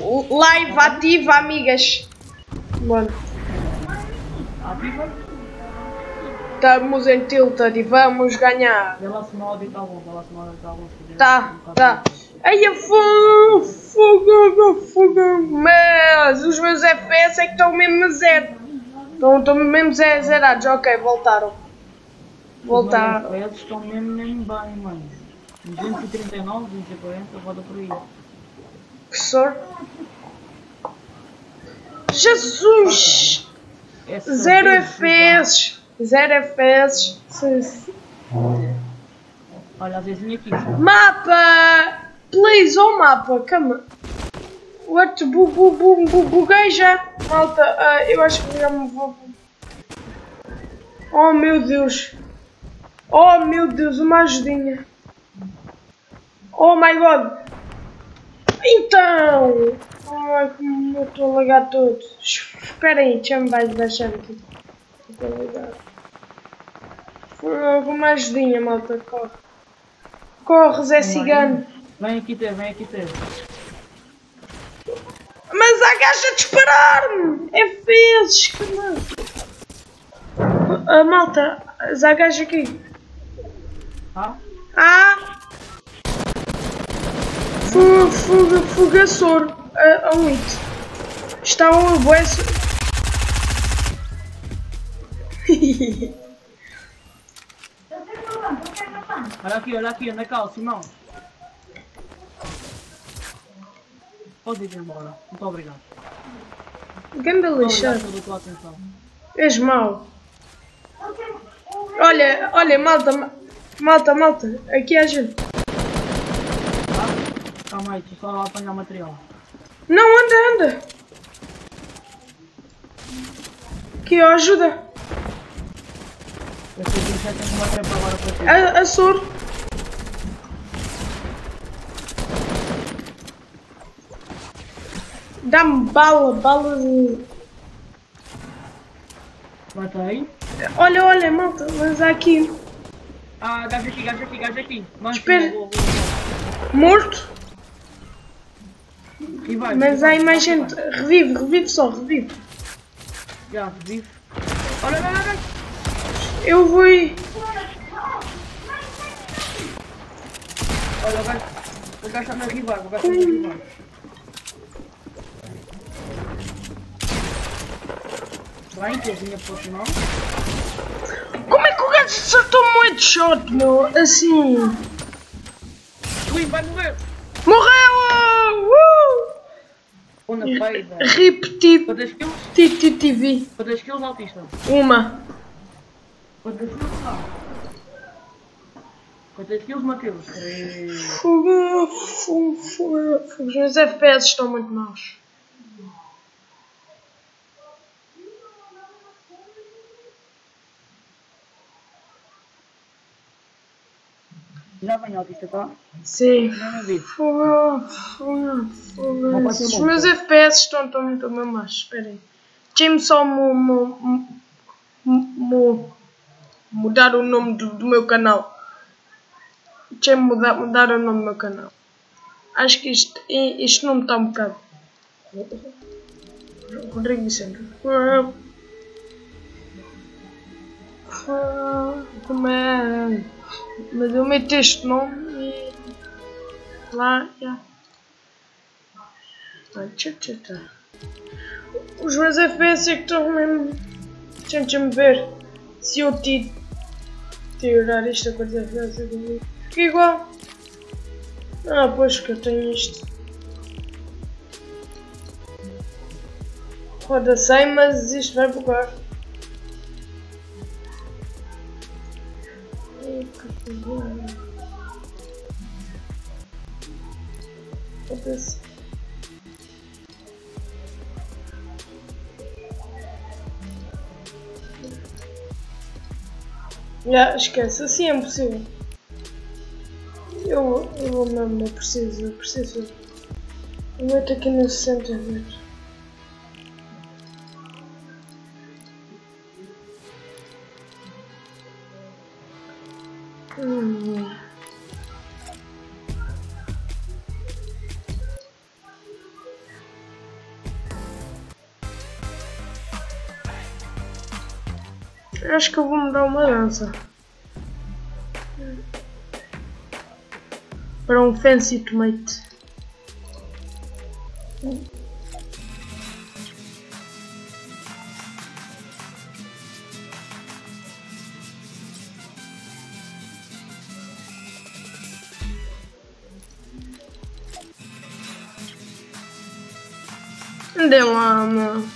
Live ativa, amigas. Ativa? Estamos em Tilted e vamos ganhar. Vê-la-se modo e tá bom, e tá bom. se. Tá, tá. Ai, a fogo, fogo. Mas os meus FPS é que estão mesmo zero. Estão, estão mesmo ze- zerados. Ok, voltaram. Voltaram. Eles estão mesmo, mesmo bem, mano. 239, 240, roda por aí. Professor. Jesus! Essa Zero FPS. Zero FPS. Olha, às vezes aqui. Mapa! Please, oh mapa, come. What? Bu, bu, bu, bu, buguei já. Malta, ah, eu acho que já me vou. Oh meu Deus. Oh meu Deus, uma ajudinha. Oh my god. Então. Ai, como eu estou a lagar todo. Espera aí, deixa-me vai deixar aqui. Estou a lagar. Foi Uma ajudinha, malta, corre. Corre, Zé Cigano. Vem aqui ter, vem aqui ter. Mas a gaja a disparar-me! É vezes, caralho! Ah, malta, a gaja aqui. Tá? Ah! Fu- Fuga, fugaçor. A, a um hit. Está um bué. Olha aqui, olha aqui, anda cá, Simão. Pode ir embora. Muito obrigado. Ganda lixado. És mau. Olha, olha, malta, ma- malta, malta. Aqui há gente. Tá? Calma aí, deixa eu só apanhar o material. Não, anda, anda. Ó, ajuda. Eu sei que tenho uma agora para ti. A, a soro. Dá-me bala, bala de... Matei. Olha, olha, malta, mas há aqui. Ah, gajo aqui, gajo aqui, gajo aqui. Espera. Morto, E vai. mas há vai, aí mais vai, gente. vai. Revive, revive só, revive. Já, vive. Olha, olha, olha. Eu vou. Olha. O gajo está na rival, o gajo está na rival. Vai, que eu vinha para o final. Como é que o gajo acertou um headshot, meu? Assim. Ui, vai morrer. Morreu! Uh! Vai, velho? Repetido. Quantas kills? TTTV. Quantas kills, autista? Uma. Quantas kills, não? Quantas kills, Mateus? Três. Os meus FPS estão muito maus. Já vem, autista, tá? Sim. Não me vi. Os meus. FPS estão, estão muito maus. Espera aí. Deixa-me só mu, mu, mu- mudar o nome do, do meu canal. Deixa-me mudar, mudar o nome do meu canal. Acho que isto, isto não está um bocado. Rodrigo Vicente. Como? Mas eu meto este nome e. Lá, já. Tchá, tchá, tchá. Os meus FPS é que estão mesmo. Deixa-me ver se eu ti- tirar isto a quantos FPS vi. Fica igual. Ah, pois que eu tenho isto. Roda 100, mas isto vai bugar. Foda-se. Já, esquece, assim é impossível. Eu, eu mesmo, eu preciso, eu preciso. Eu meto aqui no 60 metros. Acho que eu vou mudar uma dança. Para um fancy tomate. Dê lá, mano.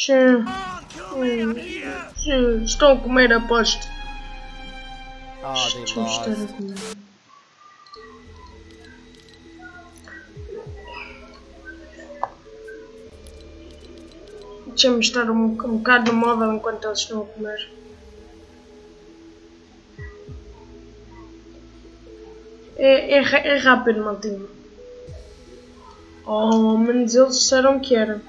Sim. Sim, Estou a comer aposto. Ah, Deixa eu estar a comer. Deixa-me estar um, um bocado no móvel enquanto eles estão a comer. É, é, é rápido, maltinho. Oh, menos eles disseram que era.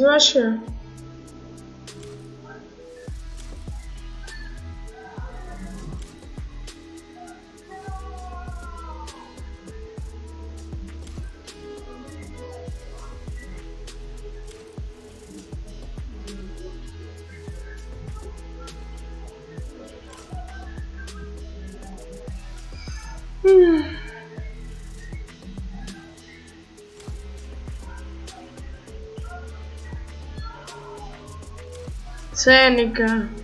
Mas eu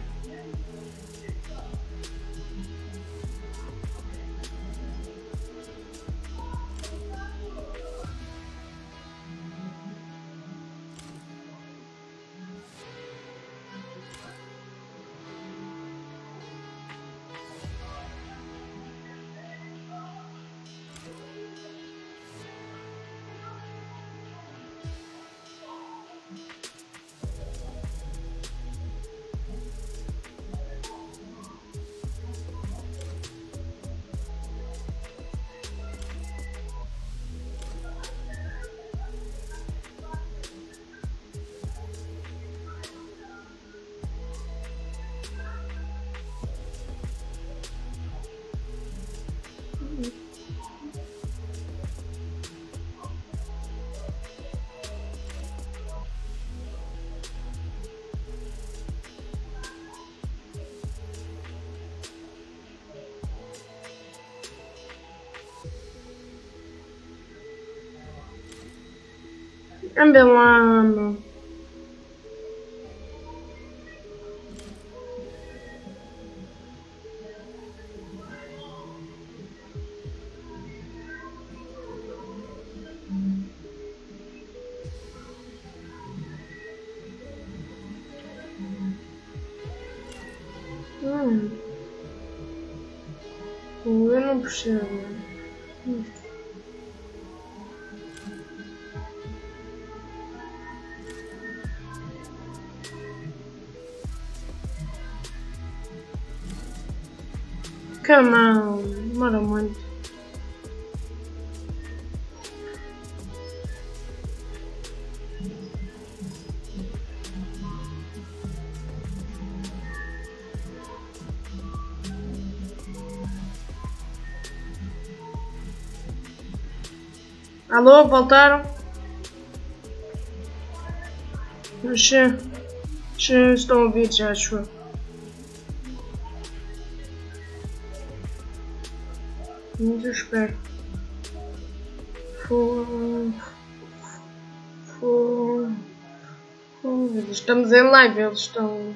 Come on, demora muito. Alô, voltaram? Xe, xe, estão a ouvir já, acho eu. Fo- Estamos em live, eles estão.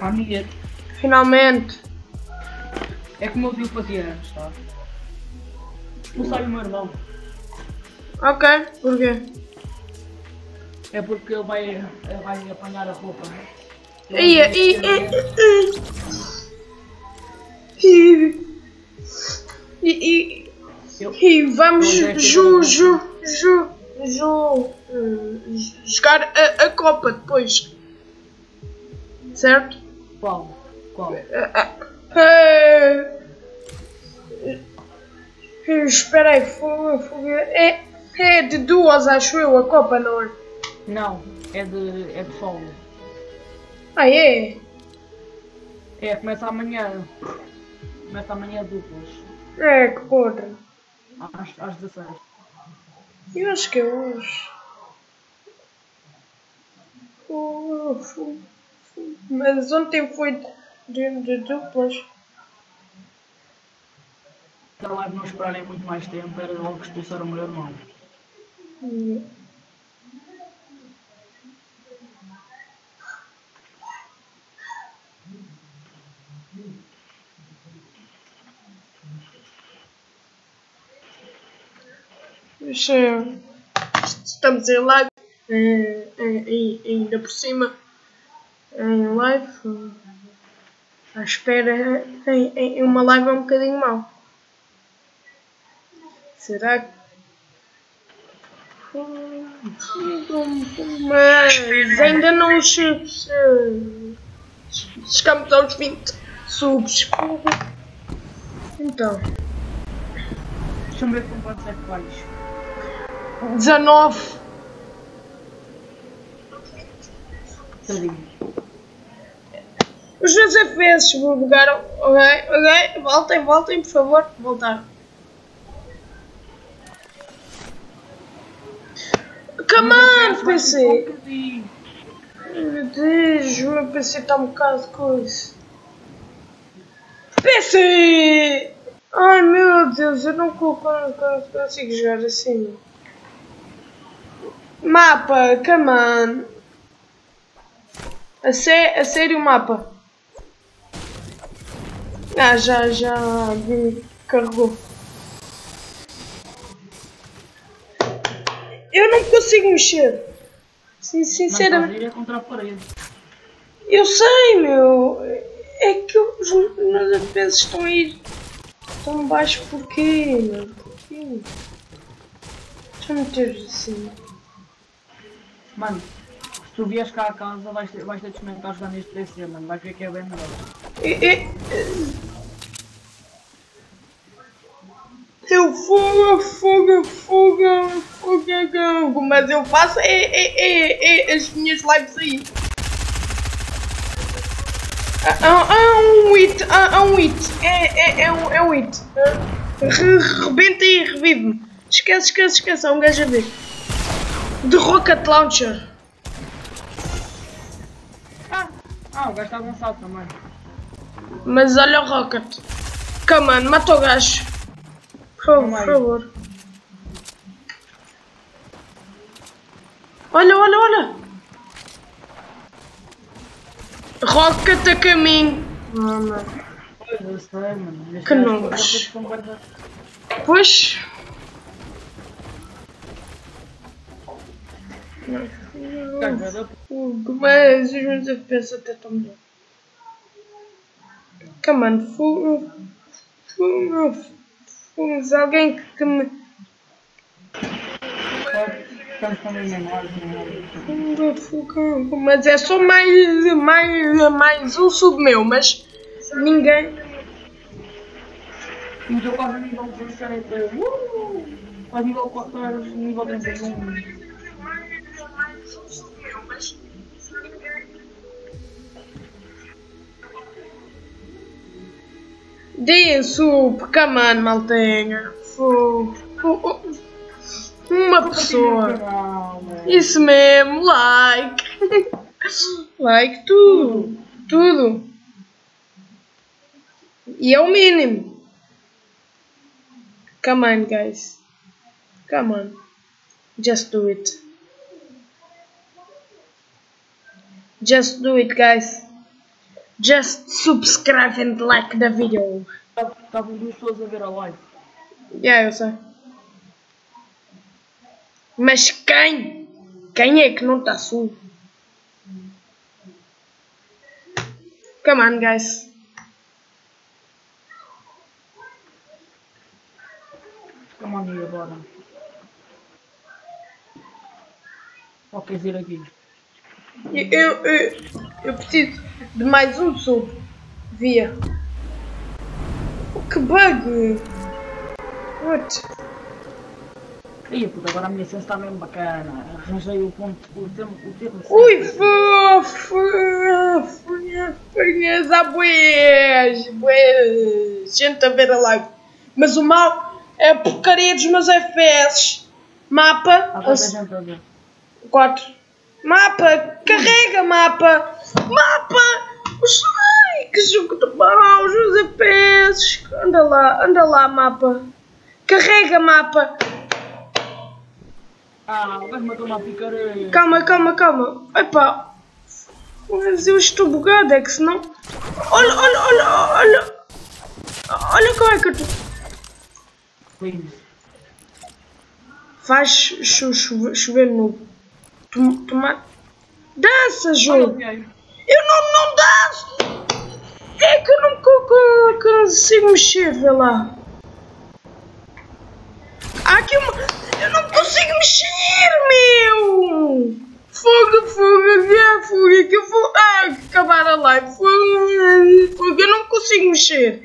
Amiga, Finalmente. é como eu vi fazia antes, tá? Expulsar o meu irmão. Ok, porquê? É porque ele vai, ele vai apanhar a roupa. né? E, e, e, e, vamos ju, ju, ju, ju, eh, jogar a, a Copa depois. Certo? Qual? Qual? Eh, eh, Espera aí, é, é de duas, acho eu, a Copa, não é? Não, é de, é de solo. Ah, é? É, começa amanhã. Começa amanhã duplas. É, que podre. Às, às 16. Eu acho que é hoje. Oh, Mas ontem foi de, de duplas. Para lá não esperarem muito mais tempo, era logo expulsar o meu irmão. Mas, eh, Estamos em live, eh, eh, ainda por cima, em live, à espera, em, em uma live é um bocadinho mau. Será que mas ainda não che- che- chegamos aos 20 subs. Então, Deixa-me ver com quantos é que vais. 19. Tadinho. Os meus FPS bugaram. Ok, ok. Voltem, voltem, por favor. Voltar. Come on, PC! Meu Deus, o meu PC está um bocado de coisa. PC! Ai meu Deus, eu não co- co- co- consigo jogar assim. Mapa, come on. A, sé a sério, mapa. Ah, já, já me carregou. Eu não consigo mexer. Sim, sinceramente. é contra a parede. Eu sei, meu. É que os meus FPS estão a ir tão baixo porquê, meu? Porquê? Deixa-me ter assim. Mano, se tu vieres cá a casa, vais ter, vais ter de experimentar jogar neste PC, mano. Vais ver que é bem melhor. E- e- Fogo, fogo, fogo, fogo, fogo, mas eu faço é, é, é, é as minhas lives aí. Ah, ah, ah, um hit, ah, ah, um hit, é, é, é, um, é um hit. Re- Rebenta e revive-me. Esquece, esquece, esquece, há um gajo a ver. De Rocket Launcher. Ah, ah o gajo está avançado também. Mas olha o Rocket. Come on, mata o gajo. Por favor, por favor. Olha, olha, olha. Rocket a caminho. Mano. Pois, eu sei, mano. Que nojo. Pois. Dar- Mas os meus FPS até estão melhor. Come on, fogo. Fogo. Fogo. Alguém que me. Fogo. Mas é só mais, mais, mais um sub meu, mas ninguém. E estou quase nível 17. Uh! Quase nível 4, nível 31. Deem sub, come on, maltenha. Fogo. Uma pessoa. Mano. Isso mesmo, like. like tudo. Tudo. E é o mínimo. Come on, guys. Come on. Just do it. Just do it, guys. Just subscribe and like the video. Estavam duas pessoas a ver a live. Yeah, eu sei. Mas quem? Quem é que não está sul? Come on, guys. Come on here, bora. Ok, vir aqui. Eu, eu, eu, preciso de mais um sul. Via. Oh, que bug! What? Ih, puta, agora a minha sense está mesmo bacana. Arranjei o ponto, o termo, o termo. Ui, fofo! Folhas a bués! Bués! Gente a ver a live. Mas o mal é a porcaria dos meus FPS. Mapa. Há quanta gente a ver? 4. Mapa! Carrega mapa! Mapa! Os ai, que jogo de mau! Os FPS! Anda lá, anda lá, mapa! Carrega mapa! Ah, gajo matou uma picareta. Calma, calma, calma! Epá! Mas eu estou bugado, é que senão. Olha, olha, olha, olha! Olha como é que eu estou. Faz cho chover, chover no. Tom, tomate. Dança, Olha o jogo! gajo. Eu não, não danço! É que eu não co- co- consigo mexer, vê lá. Há aqui uma. Eu não consigo mexer, meu! Fogo, fogo, é fogo, que eu vou. Ah, acabar a live. Fogo, fogo, eu não consigo mexer.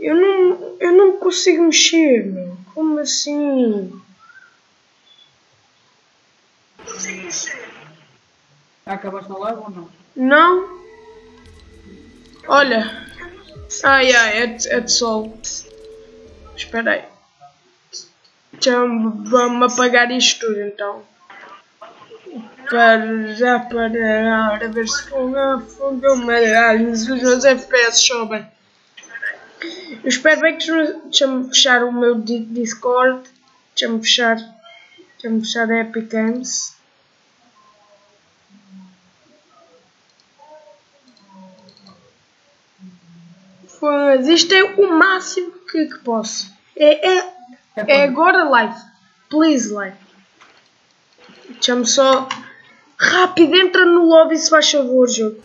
Eu não, eu não consigo mexer, meu. Como assim? Acabaste a live ou não? Não? Olha. Ai ai, é, de- é de sol. Espera aí. Então vamos apagar isto tudo então. Para já para ora, ver se fogo, fogo, mas os meus FPS sobem. Eu espero bem que deixa-me fechar o meu di- Discord. Deixa-me fechar. Deixa-me fechar a Epic Games. Mas isto é o máximo que, que posso. É, é, é agora live. Please live. Deixa-me só. Rápido, entra no lobby se faz favor, jogo.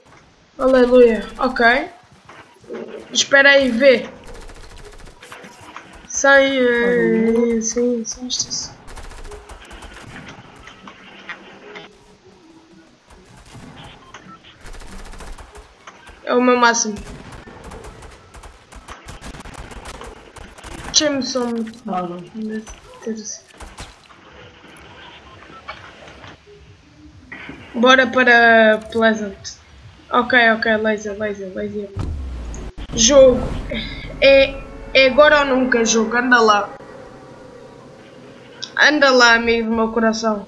Aleluia. Ok. Espera aí, vê. Sem. eh, sim, sim, isto sim. É o meu máximo. Deixa-me só Nada. ter Bora para Pleasant. Ok, ok, laser, laser, laser. Jogo. É, é agora ou nunca, jogo. Anda lá. Anda lá, amigo do meu coração.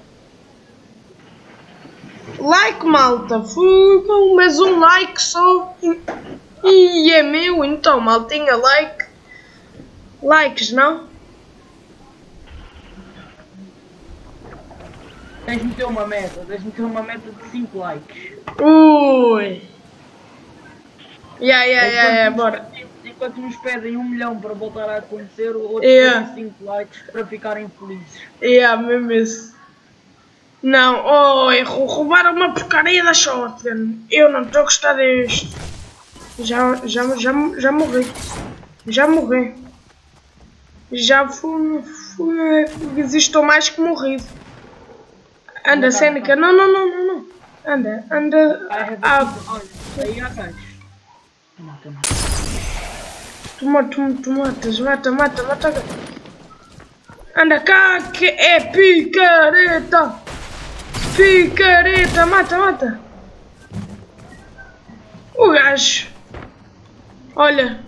Like, malta. Fogo, mas um like só. E é meu, então, maltinha, like. Likes, não? Tens de meter uma meta, tens de meter uma meta de 5 likes. Ui. Yeah, yeah, yeah, yeah, bora. Enquanto nos pedem um milhão para voltar a acontecer, outros Yeah. pedem 5 likes para ficarem felizes. Yeah, mesmo isso. Não, oh, rou- roubaram uma porcaria da shotgun. Eu não estou a gostar disto. Já, já, já, já morri. Já morri. Já fui, fui, estou mais que morrido. Anda, Seneca. Não, não, não, não, não. Anda, anda. Ah, aí gajos. Mata, mata. Tu, ma- tu, mata, mata, mata. Anda cá, que é picareta. Picareta, mata, mata. O gajo. Olha.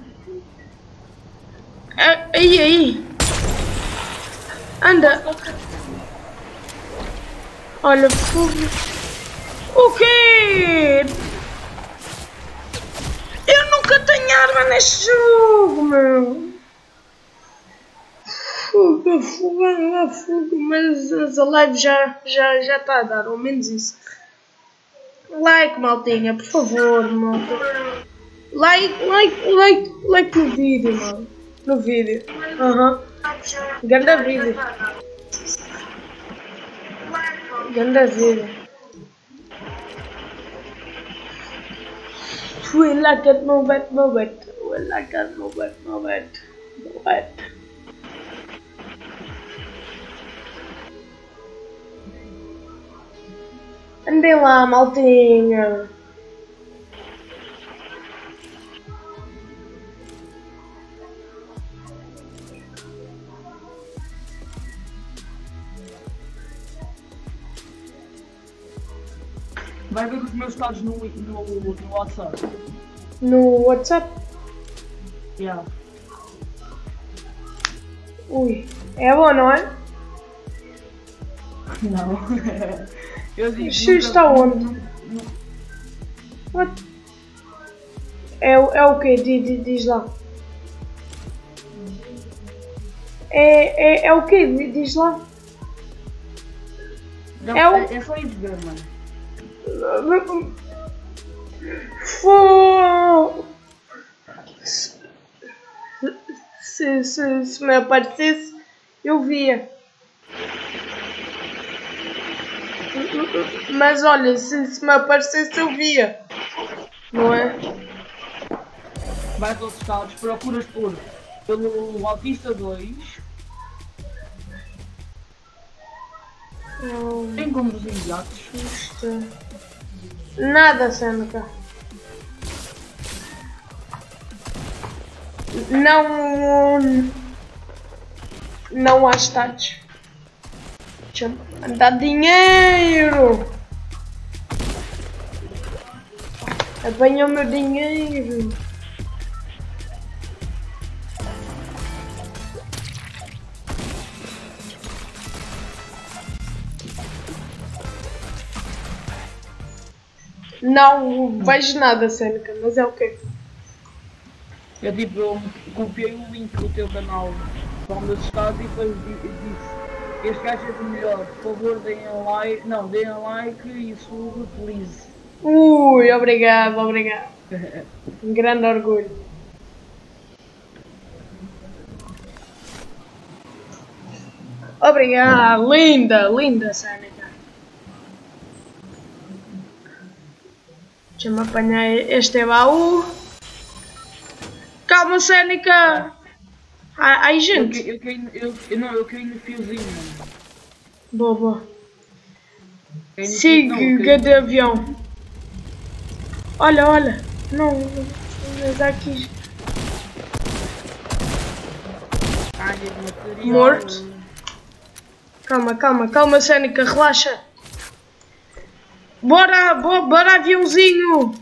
É- Aí, aí. Anda. Olha, fogo. O quê? Eu nunca tenho arma neste jogo, meu. Fuga, fuga, fuga, mas a live já está já, já tá a dar, ao menos isso. Like, maltinha, por favor, malta. Like, like, like, like no vídeo, mano. no vídeo. Aham. Ganda vídeo. Ganda vídeo. Fui lá que não vai mover. Fui lá que não vai mover. Mover. Andem lá, maltinha. Vai ver os meus dados no, no, no WhatsApp. No WhatsApp. Yeah. Ui, é bom, não é? Não. Eu digo. Isso nunca- está onde? What? É, o- é o que? Diz, diz, diz lá. É, é, é o que? Diz lá. Não, É o- é, só ir ver, mano. Se, se, se me aparecesse, eu via. Mas olha, se, se me aparecesse, eu via. Não é? Vais aos estados, procuras por pelo Autista 2. Hum, Tem como os imediatos. Nada, Seneca. Não. Não há status. Deixa-me mandar dinheiro. Apanha o meu dinheiro. Não vejo nada, Seneca, mas é o quê? Eu tipo, eu copiei o link do teu canal para o meu estado e depois di- disse este gajo é o melhor, por favor deem um like, não, deem um like e sub, please. Ui, obrigado, obrigado. Um grande orgulho. Obrigado, linda, linda, Sêneca. Deixa-me apanhar este baú. Calma, há Eu, gente. eu, no- eu, eu, não, eu caí no fiozinho. Boa, boa. Não, eu caí- de avião. Olha, olha. Não, não, mas aqui. Morto. Calma, calma, calma, Sêneca, relaxa. Bora, bo- bora aviãozinho.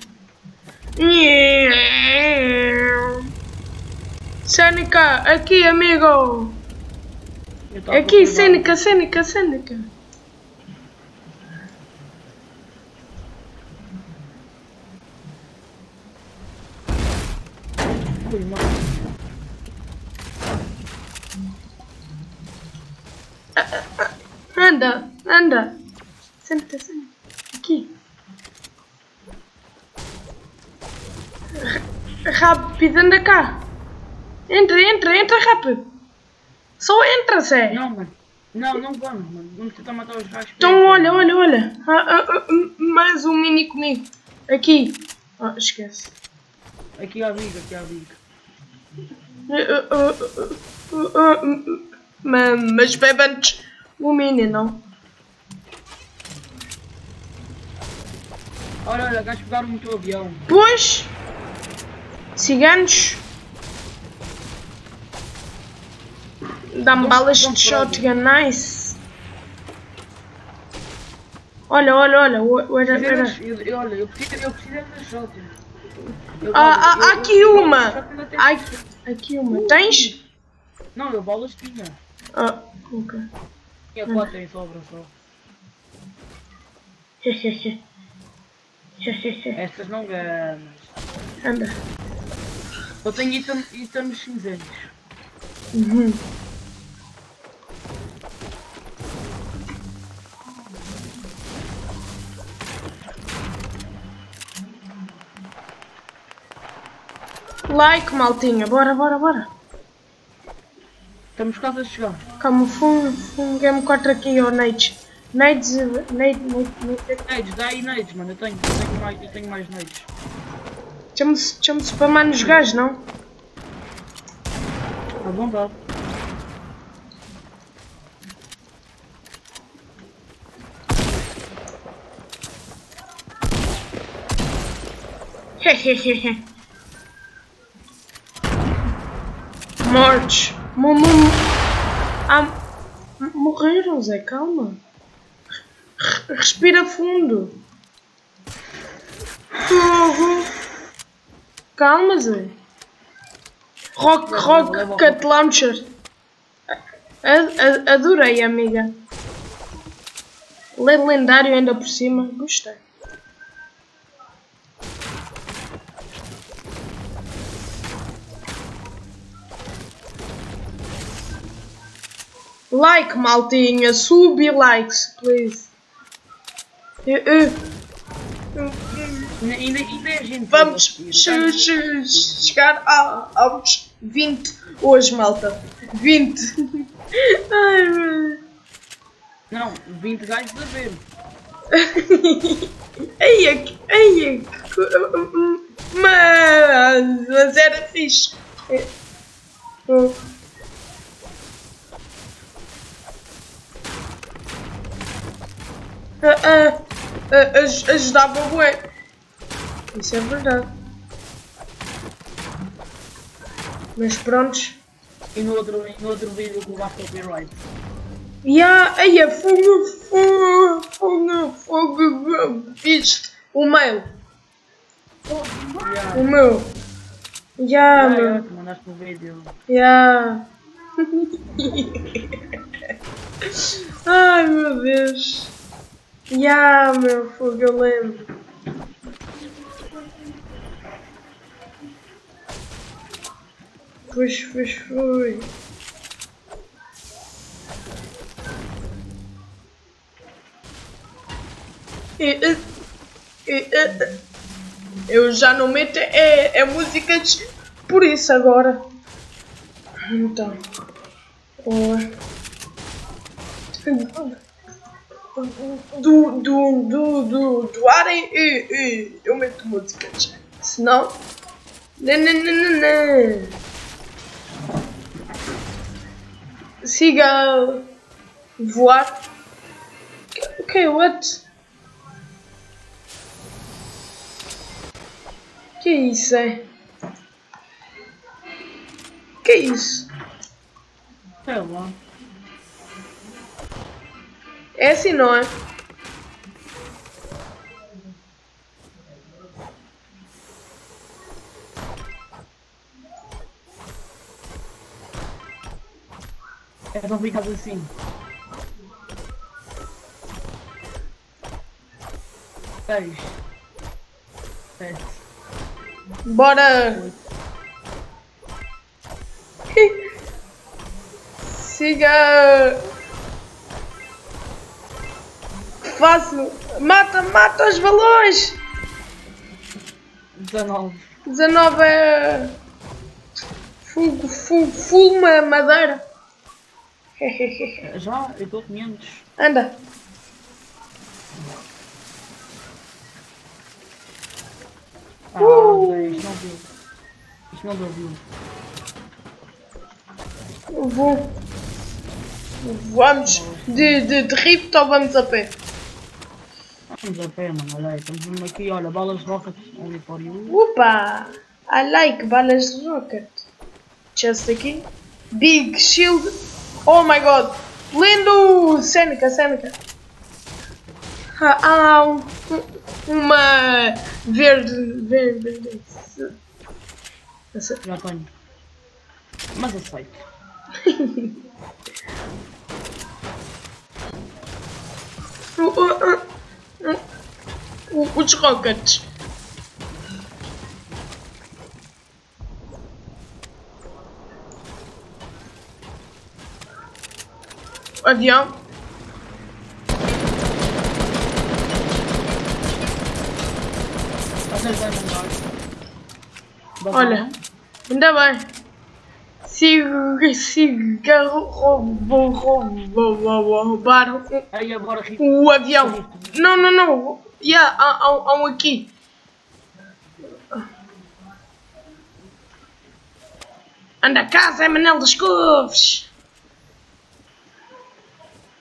Sêneca, aqui, amigo. Aqui. Sêneca, Sêneca, Sêneca. Ui, mano. Anda, anda. Senta, senta. Aqui. Rápido, anda cá. Entra, entra, entra rápido. Só entra, Zé. Não, mano. Não, não vamos, mano. Vamos tentar matar os gajos. Então olha, olha, olha. Ah, ah, ah, mais um mini comigo. Aqui. Ah, esquece. Aqui há biga, aqui há biga. Ah, ah, ah, ah, ma- Mas bebe antes o mini, não? Olha, olha, gajos pegaram o teu avião. Pois. Ciganos. Dá-me balas de shotgun, nice. Olha, olha, olha. Olha, olha. Eu- Olha, eu preciso, eu preciso da shotgun. Eu- Ah, ah, eu- eu- aqui uma. aqui uma. Tens? Não, eu balas tinha. Ah, ok. Tinha quatro em sobra só. Estas não ganas. Anda. Eu tenho item, itens cinzentos. Uhum. Like, maltinha. Bora, bora, bora. Estamos quase a chegar. Calma, foi um game 4 aqui, ó, Nades. Nades, Nades, Nades, Nades. Nades, dá aí nades, mano. Eu tenho, eu tenho mais, eu tenho mais nades. Chama-se chama spamar nos gajos, não? À vontade. Hehehehe. Mortes. Mo, mo, ah, morreram, Zé, calma. Re- Respira fundo. Uhum. Calma, Zé. Rock, rock, cut launcher. A- a- Adorei, amiga. Ler lendário ainda por cima. Gostei. Like, maltinha. Sub e likes, please. Eu- eu- Ainda, ainda, é gente. Vamos chegar a- aos 20 hoje, malta. 20. Ai. Não, 20 gajos a ver. Que- eia, que- mas, mas era fixe. É. Oh. Ah, ah, ah, aj- ajudava o bué. Isso é verdade. Mas prontos. E no outro, e no outro vídeo que levaste copyright. E a eia, fogo, fogo, fogo, fogo, viste o meu, Yeah. o meu. Meu. yeah, que mandaste vídeo. Ya. Ai meu Deus. Ya, meu fogo, eu lembro. E, e, e, eu já não meto é, é músicas por isso agora. Então. Ora. Do, do, do, do, do ar e, e, eu meto músicas. Senão. Não, não, não, não. Siga voar. Ok, what? Que isso é? Que isso? Sei lá. É assim, não é? É só ficar assim. Seis. Sete. Bora! Siga! Fácil! Mata, mata os balões! 19. 19 é. Fogo, fogo, full ma- madeira! Já? Eu estou 500. Anda! Ah, Uh. Isto não deu. Isto não deu. Eu vou. Vamos de, de, de rift ou vamos a pé? Vamos a pé, mano. Olha aí, estamos aqui. Olha, balas rocket only for you. Opa! I like balas rocket. Chest aqui. Big shield. Oh my god! Lindo! Seneca, Seneca. Ah, ah, um- uma verde, verde, Já tenho. Mas aceito. O- o- o- o- Os rockets. Avião. Vocês vão mandar. Olha, ainda bem. Siga, siga, roubou, roubou, roubar o, Aí agora Rita. o avião. Não, não, não. Yeah, há, há, há um aqui. Anda cá, Zé Manel das Couves.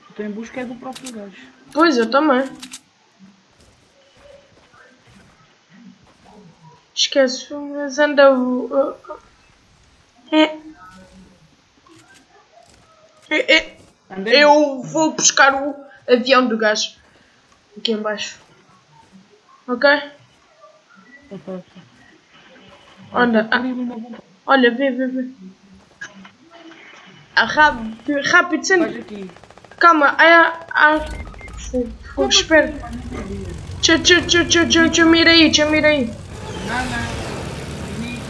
Estou em busca é do próprio gajo. Pois, eu também. Esquece, mas anda o... É... É, é... Eu vou buscar o avião do gajo. Aqui em baixo. Ok? Anda, ah, olha, vê, vê, vê. Ah, rápido, rápido, aqui. Calma, ah, ah, fogo, fogo, espera. Tchau, tchau, tchau, tchau, tchau, tchau, mira aí, tchau, mira aí. Não, não.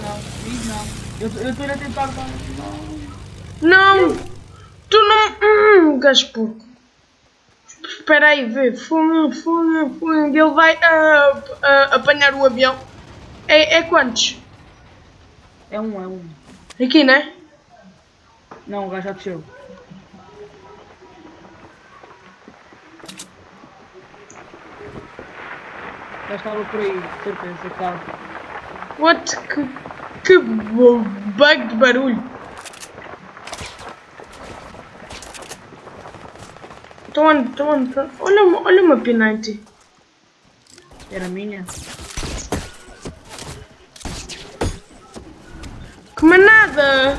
Não. Não. Eu estou a tentar. Não. Não! Tu não. Hum, gajo porco. Espera aí, vê. Ele vai ah, ah, apanhar o avião. É, é quantos? É um, é um. Aqui, né? Não, o gajo já desceu. Já estava por aí, certeza, claro. What? Que, que bug de barulho. Onde? Tão- Olha, uma- olha uma P90. Era minha. Que manada!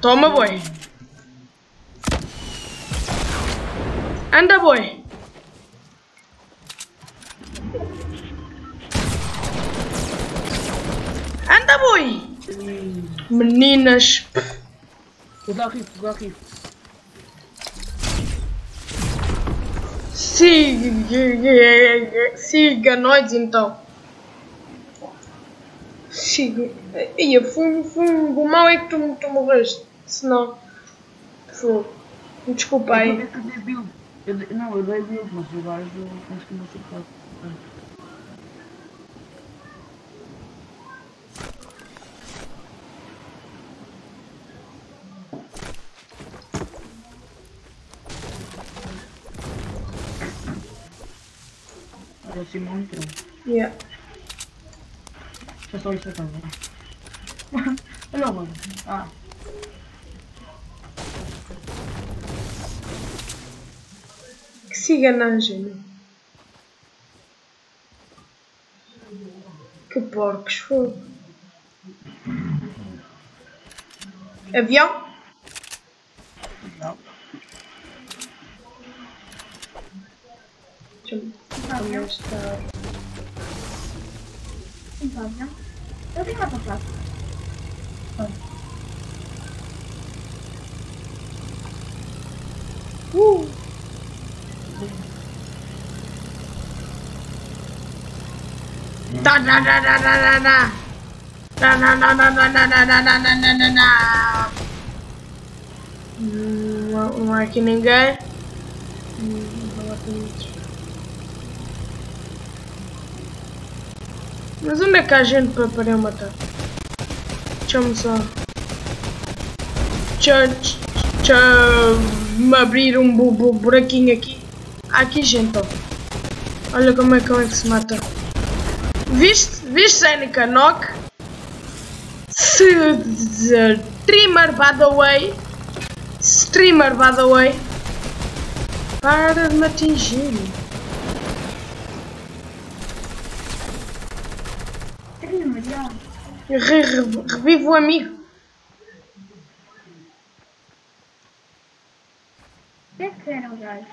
Toma, boi. Anda, boi. Anda, boi. Meninas. Usa rifle, usa rifle. Siga, siga nós então. Siga. Ia, fumo, fumo. O mal é que tu, tu morreste. Senão. Fogo. Desculpa Eu aí. eu. Eu dei- Não, eu dei build, mas gajo acho que não acertou. she monitoring? Yeah. É always second one. Hello, mano. Ah. Que ciganagem. Que porcos fogo. Avião? Deixa-me deixa-me estar. Então, né? Eu tenho uma palavra. Uh! Da da da da da da da. Da da da da da da da da da da da da da. Hum, Não não há aqui ninguém. Hum, não há muitos. Mas onde é que há gente para para eu matar? Deixa-me só. Deixa, deixa-me abrir um bu, bu, buraquinho aqui. Há aqui gente, ó. Olha como é, como é que se mata. Viste? Viste, Zenica Knock? Streamer, by the way. Streamer, by the way. Para de me atingir. Três milhões. Re, re, revivo o amigo. O que é que era o gajo?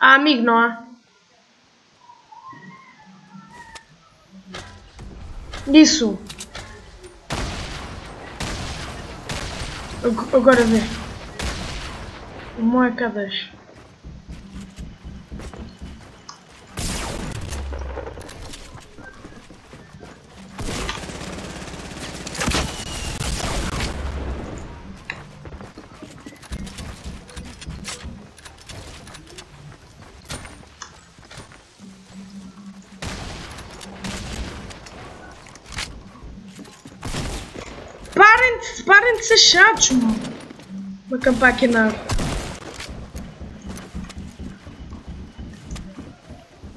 Há amigo, não há? Isso. Ag- Agora vê. Moecadas. De ser chatos, mano. Vou acampar aqui na água.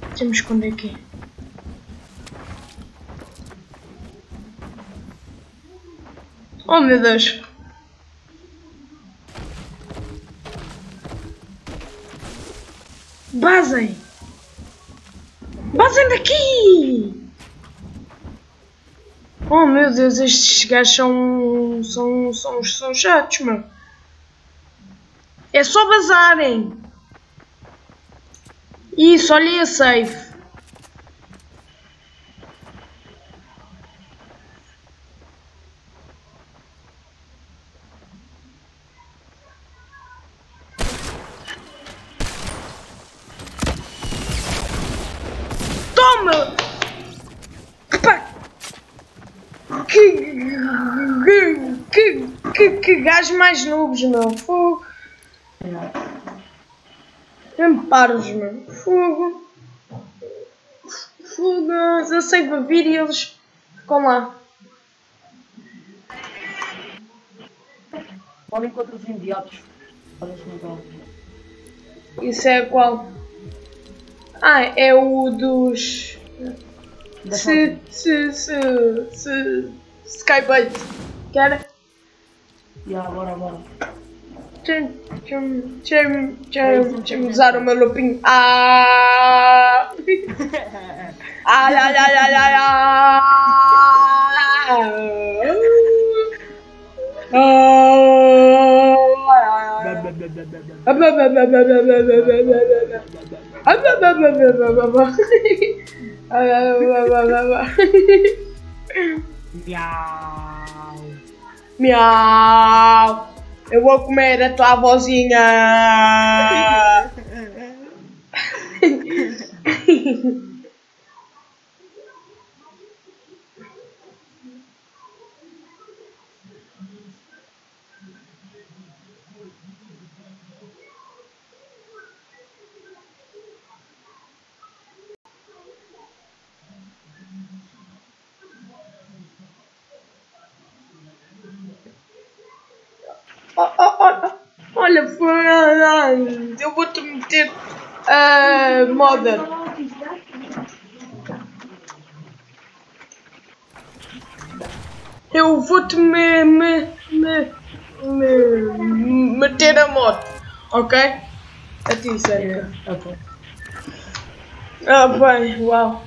Deixa-me esconder aqui. Oh meu Deus. Basem! Basem daqui! Oh meu Deus, estes gajos são. são. são, são chatos. É só bazarem! Isso, olha a safe. Toma! Pá! Que, que, que, que gajo mais noobs, meu. Fogo. Mesmo paros, meu. Fogo. Fogo. Eu sei beber e eles ficam lá. Podem contra os imediatos. Isso é qual? Ah, é o dos. Se. Se. Se. Se. Skybait. Quer? Agora, agora. Deixa- Deixa-me usar o meu lupinho. Ah! Ai, ai, ai, ai, ai, Miau. Miau! Eu vou comer a tua avózinha! Oh, oh, oh, olha, eu vou-te meter a moda. Eu vou-te me, me, me, me, meter a moto, ok? A ti, sério. Ok. Ah, bem, uau.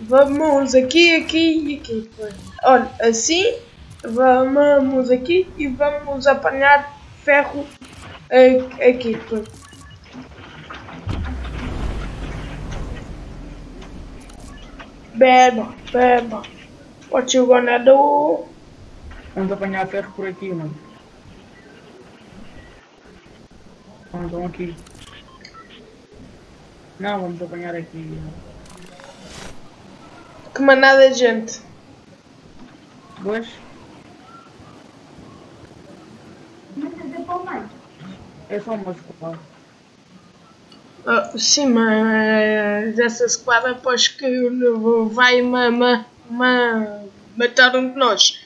Vamos aqui, aqui e aqui. Olha, assim, vamos aqui e vamos apanhar ferro aqui. Beba, beba. What you gonna do? Vamos apanhar ferro por aqui, mano. Vamos então aqui. Não, vamos apanhar aqui. Que manada de gente. Dois? For mais. É só uma escola. Ah, sim, mas essa esquadra pois que vai ma, ma, ma, matar um de nós.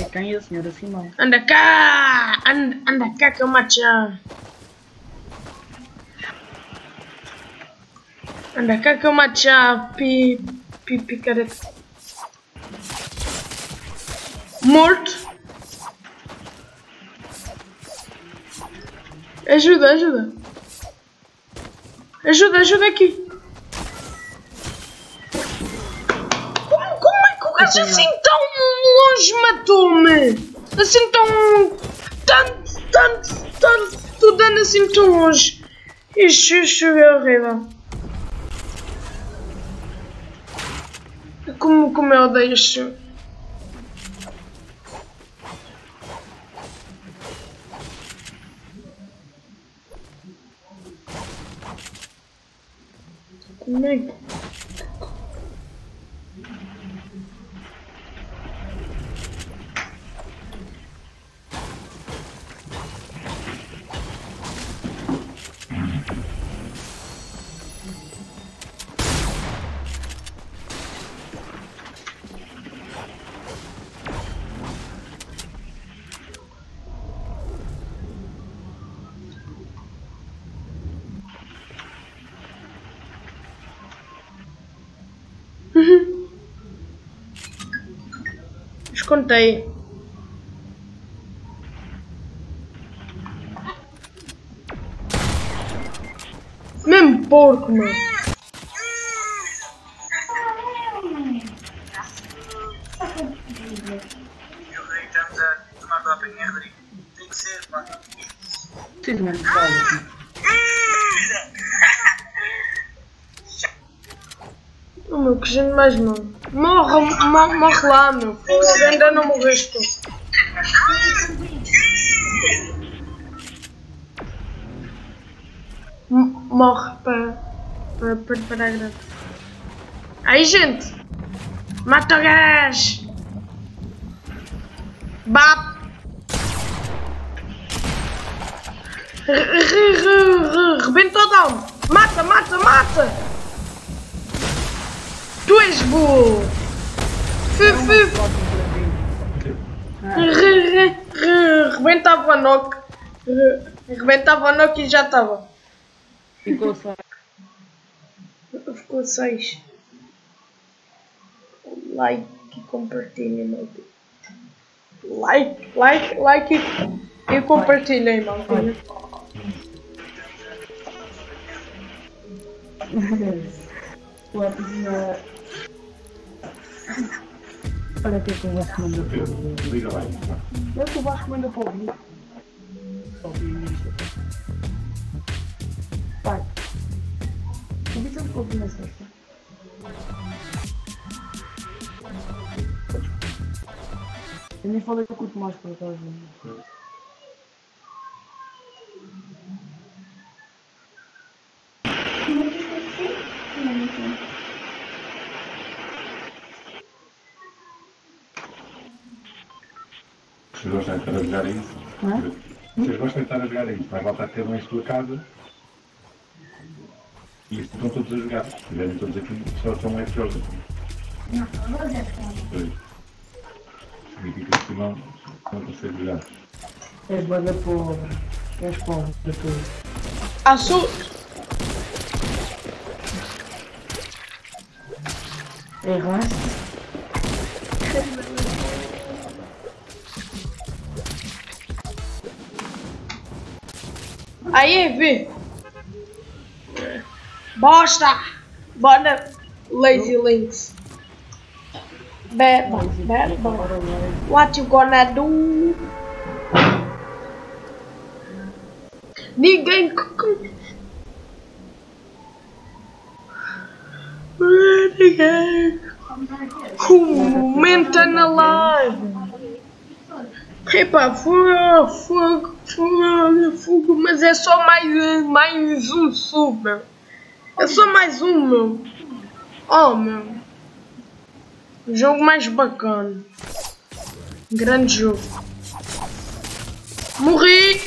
É quem é a senhora Simão? Anda cá! Anda, anda cá que eu mato já. Anda cá que eu mato já, pi, pi, picareta. Morto. Ajuda, ajuda. Ajuda, ajuda aqui. Como, como é que o gajo assim tão longe matou-me? Assim tão. tanto, tanto, tanto. Tô dando assim tão longe. Isto, isto é horrível. Como, como eu odeio isto. Como tomar doping, hein, Rodrigo? Tem que ser, mesmo de calma. Oh, meu, que gente mais mal. Morre, mo- morre lá, meu. Ainda não morreste Morre para, para, para, para a. Aí, gente! Mata o gás! Bap! Re- re- re- re- Rebenta o down! Mata, mata, mata! Re- Rebentava o knock. Re- Rebentava o knock e já estava. Ficou só. Ficou 6. Like e compartilhem, malta. Like, like, like e, e compartilhem, malta. Olha o que é que o Vasco manda para o Liga lá. É o que o Vasco manda para o vídeo. Só vi isto. Pai. O vídeo ficou aqui na sexta. Eu nem falei que eu curto mais por acaso. Vocês gostam de estar a jogar isso? Hã? Vocês gostam de estar a jogar isso? Vai voltar a ter um em sua casa. E estão todos a jogar. Se estiverem todos aqui, só são um é que jogam. Pois. Significa que não, não consegue jogar. És bada pobre. És pobre para tudo. Assunto. Erraste? Aí, vê. Bosta! Bora, Lazy Links. Bad boy. What you gonna do? Ninguém. Ninguém. Comenta na live. Epá, fogo, fogo, fogo, mas é só mais, mais um sub, meu. É só mais um, meu. Oh, meu. Jogo mais bacana. Grande jogo. Morri.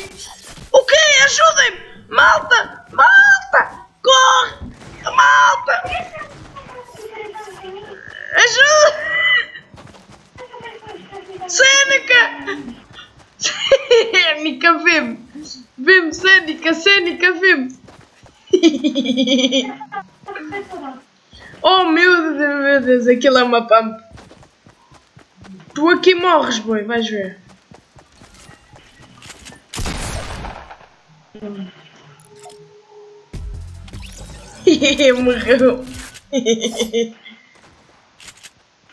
O quê? Ajudem-me. Malta, malta. Corre. Malta. Ajuda. Sêneca! Sêneca, vê-me! Vê-me, Sêneca, Sêneca, vê-me! oh meu Deus, meu Deus, aquilo é uma pump! Tu aqui morres, boi, vais ver. Morreu!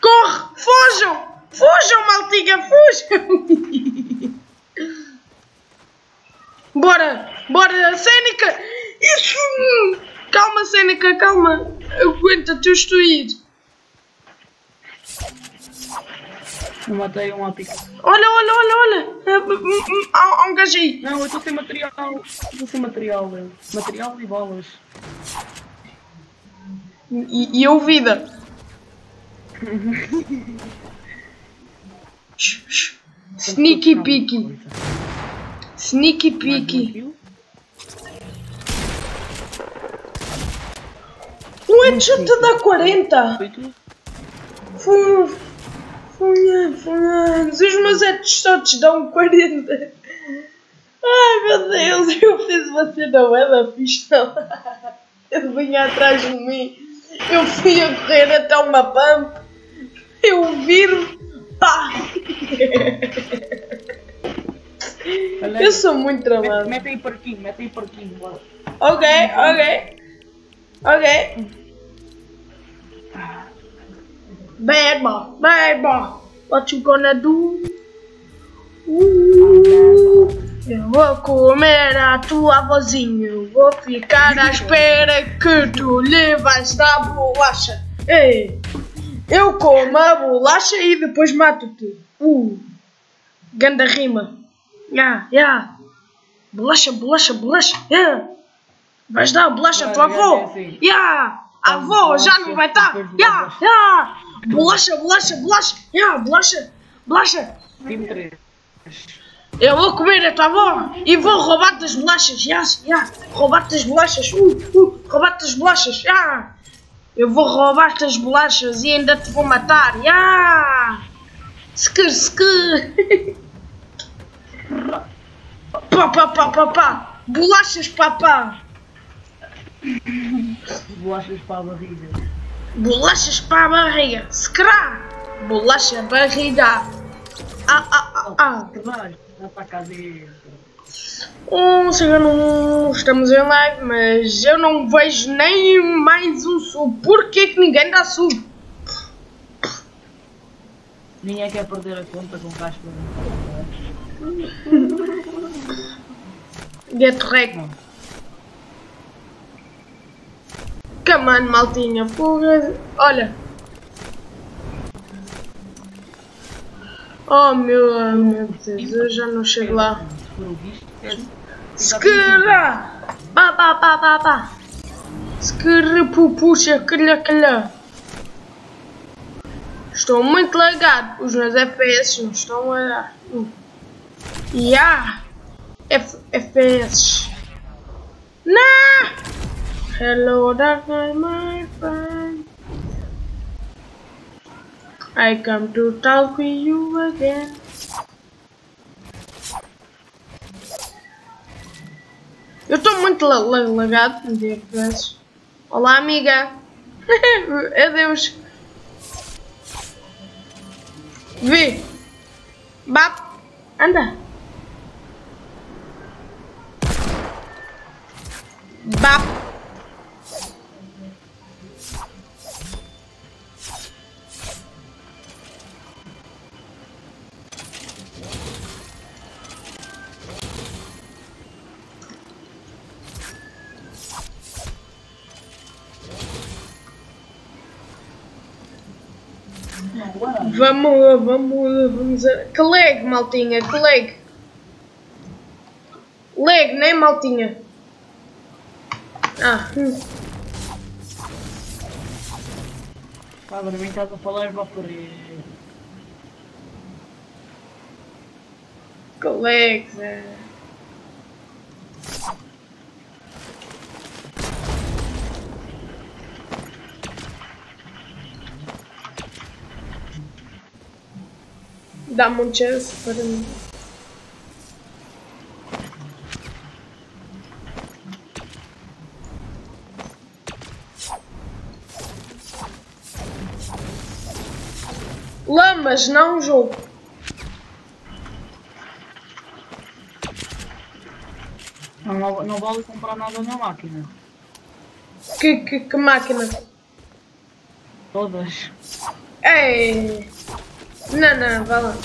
Corre! Fujam! Fujam, maltiga! Fujam! bora! Bora, Sêneca! Isso! Calma, Sêneca, calma! Aguenta-te, eu estou a ir! Eu matei um ápico. Olha, olha, olha, olha! Ah, hum, hum, Há, há um gajo aí! Não, eu estou sem material. Estou sem material, velho. Material e bolas. E, e eu vida! Sneaky peeky! Sneaky peeky! Um headshot dá 40! Foi tu? Foi, foi, foi, os meus headshots dão 40. Ai meu Deus, eu fiz uma cena bué fixe não. Ele vinha atrás de mim. Eu fui a correr até uma pump. Eu viro, Pá! Eu sou muito Mete, tramado. mete aí parquinho, mete aí parquinho. bora. Ok, ok. Ok. Bad boy, bad boy. What you gonna do? Uh, eu vou comer a tua avózinha. Vou ficar à espera que tu lhe vais dar bolacha. Ei, eu como a bolacha e depois mato-te. Uh, ganda rima. Ya, ya. Bolacha, bolacha, bolacha. Ya. Vais dar bolacha à tua Olha, avó? é assim. Ya! A avó já não vai estar! Ya! Ya! Bolacha, bolacha, bolacha! Ya! Bolacha! Bolacha! Time 3. Eu vou comer a tua avó e vou roubar-te as bolachas! Ya! Ya! Roubar-te as bolachas! Uh! Uh! Roubar-te as bolachas! Ya! Eu vou roubar-te as bolachas e ainda te vou matar! Ya! Skr, skr! Pá, pá, pá, pá, pá! Bolachas, papá! Bolachas para a barriga. Bolachas para a barriga. Scrá! Bolacha barriga. Ah, ah, ah, ah. Que vais? Já está cá dentro. Um segundo, estamos em live, mas eu não vejo nem mais um sub. Porquê que ninguém dá sub? Ninguém quer perder a conta com casca. Get wreck. Come on, maltinha. Porra. Olha. Oh meu, meu Deus, eu já não chego lá. Se for o visto. Skra! Pá, pá, pá, pá, pá. Skra, pupuxa, calha, calha. Estou muito lagado. Os meus FPS não estão a... Ya! F FPS. Nah! Hello, darkness, my friend. I come to talk with you again. Eu estou muito la la lagado FPS. Olá, amiga. Adeus. Vê. Bap. Anda. Bap. Vamos, vamos, vamos. A... Que leg, maltinha, que leg. Leg, nem maltinha. Ah, hum. Pá, agora vem estás a falar para correr. que leg, Zé. Dá-me um chance para mim. Lamas, não jogo. Não, não, não vale comprar nada na máquina. Que, que, que máquina? Todas. Ei! Não, não, vai lá.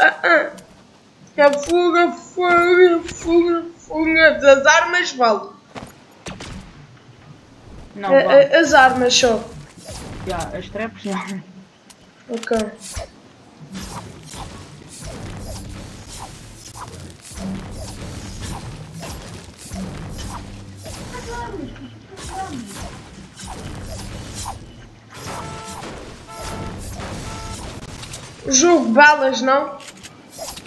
Ah, ah. É fuga, fuga, fuga, fuga. Das armas vale. Não, A- vale. a- As armas só. Já, as traps já. Ok. Jogo balas, não?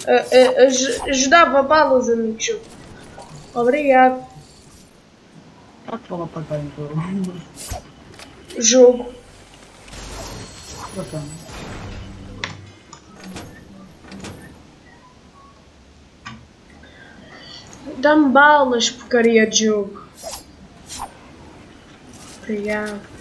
Aj- ajudava balas, amigo jogo. Obrigado. Pode falar para cá então. Jogo. Bacana. Dá-me balas, porcaria de jogo. Obrigado.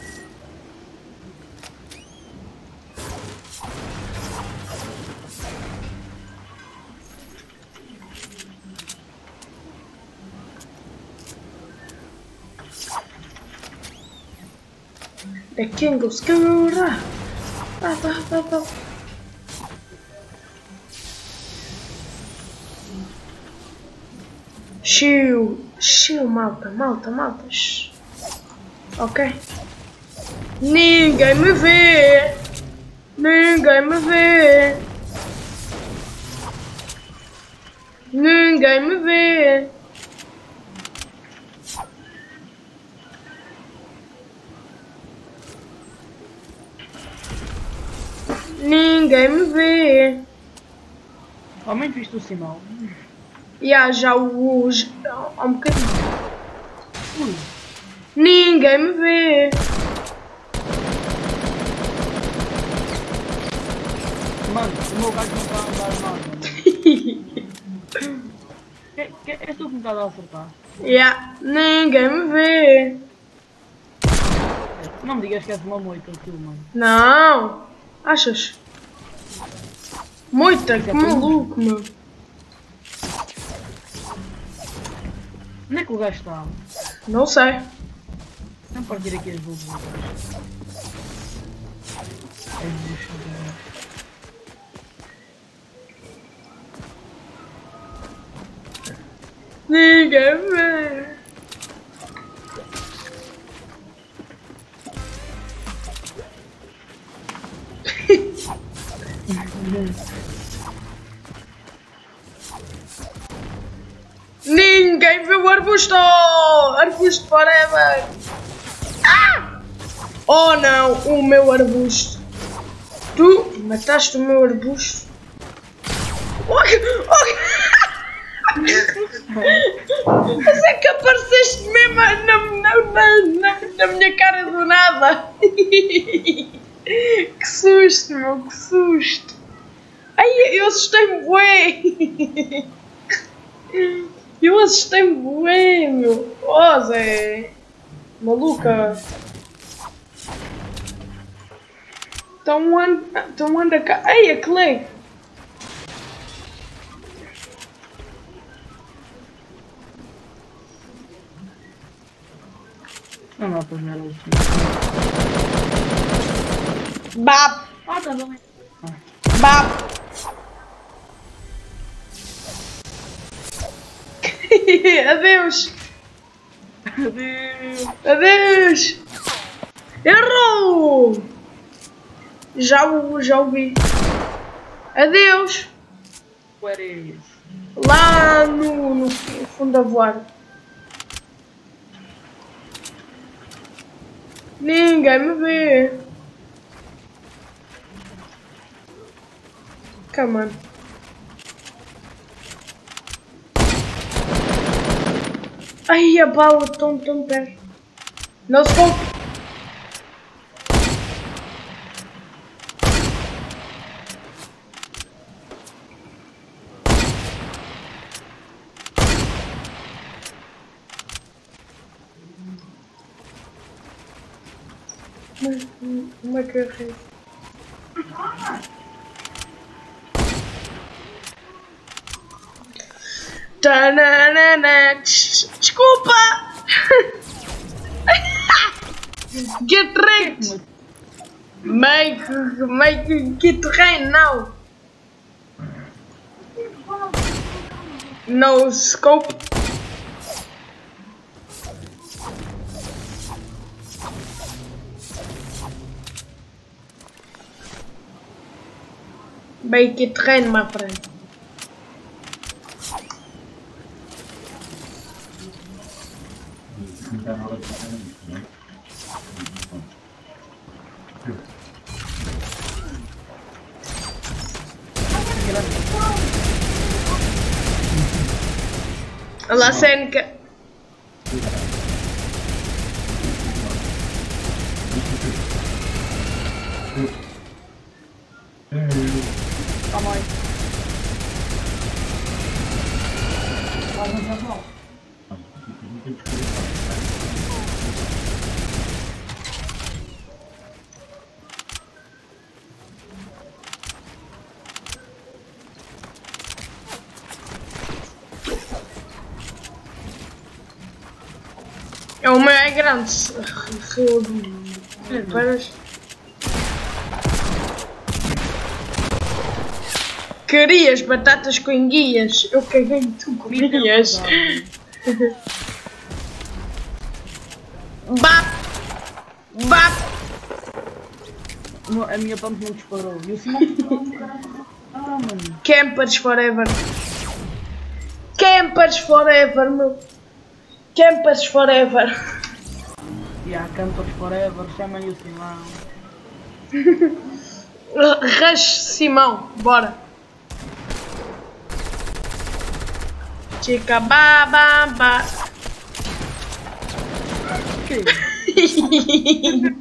The king of tá, tá, tá. Chill, chill, malta, malta, malta. Ok. Ninguém me vê. Ninguém me vê. Ninguém me vê. Ninguém me vê. Realmente viste o sinal. E há já o. os- Há um bocadinho. Ui, Ninguém me vê. mano, o meu gajo não está a andar mano. Que, que, és tu que me estás a acertar? Yeah. Ninguém me vê. Não me digas que és uma moita aquilo, mano. Não. Achas? Moita, que maluco, meu. Onde é que o gajo está? Não sei. Não partir aqui as luzes. É. Ninguém vê Arbusto forever! Ah! Oh não, o meu arbusto! Tu mataste o meu arbusto? Ok, ok. Mas é que apareceste mesmo na, na, na, na, na minha cara do nada! Que susto, meu, que susto! Ai, eu assustei-me bué! Eu assustei-me bué, meu! Oh, Zé! Maluca! Então anda, então anda cá. Ei, a Clay! Não dá para ver ali. Bap! Ah, tá bem. Bap! Adeus! Adeus. Adeus! Errou! Já o, já o vi. Adeus! Lá no, no fundo a voar. Ninguém me vê. Come on. Ai, a bala tão, tão perto. Não se que eu errei? Tananana. Des- Desculpa! Get wrecked! Make, make, get rain now! No scope. Make it rain, my friend. Não tá na hora de fazer isso, né? Olá, Seneca. Calma aí. Vai, vai, vai, vai. É o meu é grande. Paras. Querias batatas com enguias? Eu caguei tu comias. Bap! Bap! Não, A minha pump não disparou. E o Simão disparou. Ah, mano. Campers forever. Campers forever, meu. Campers forever. E há Campers Forever, chamem o Simão. Rush Simão, bora. Chica ba ba ba.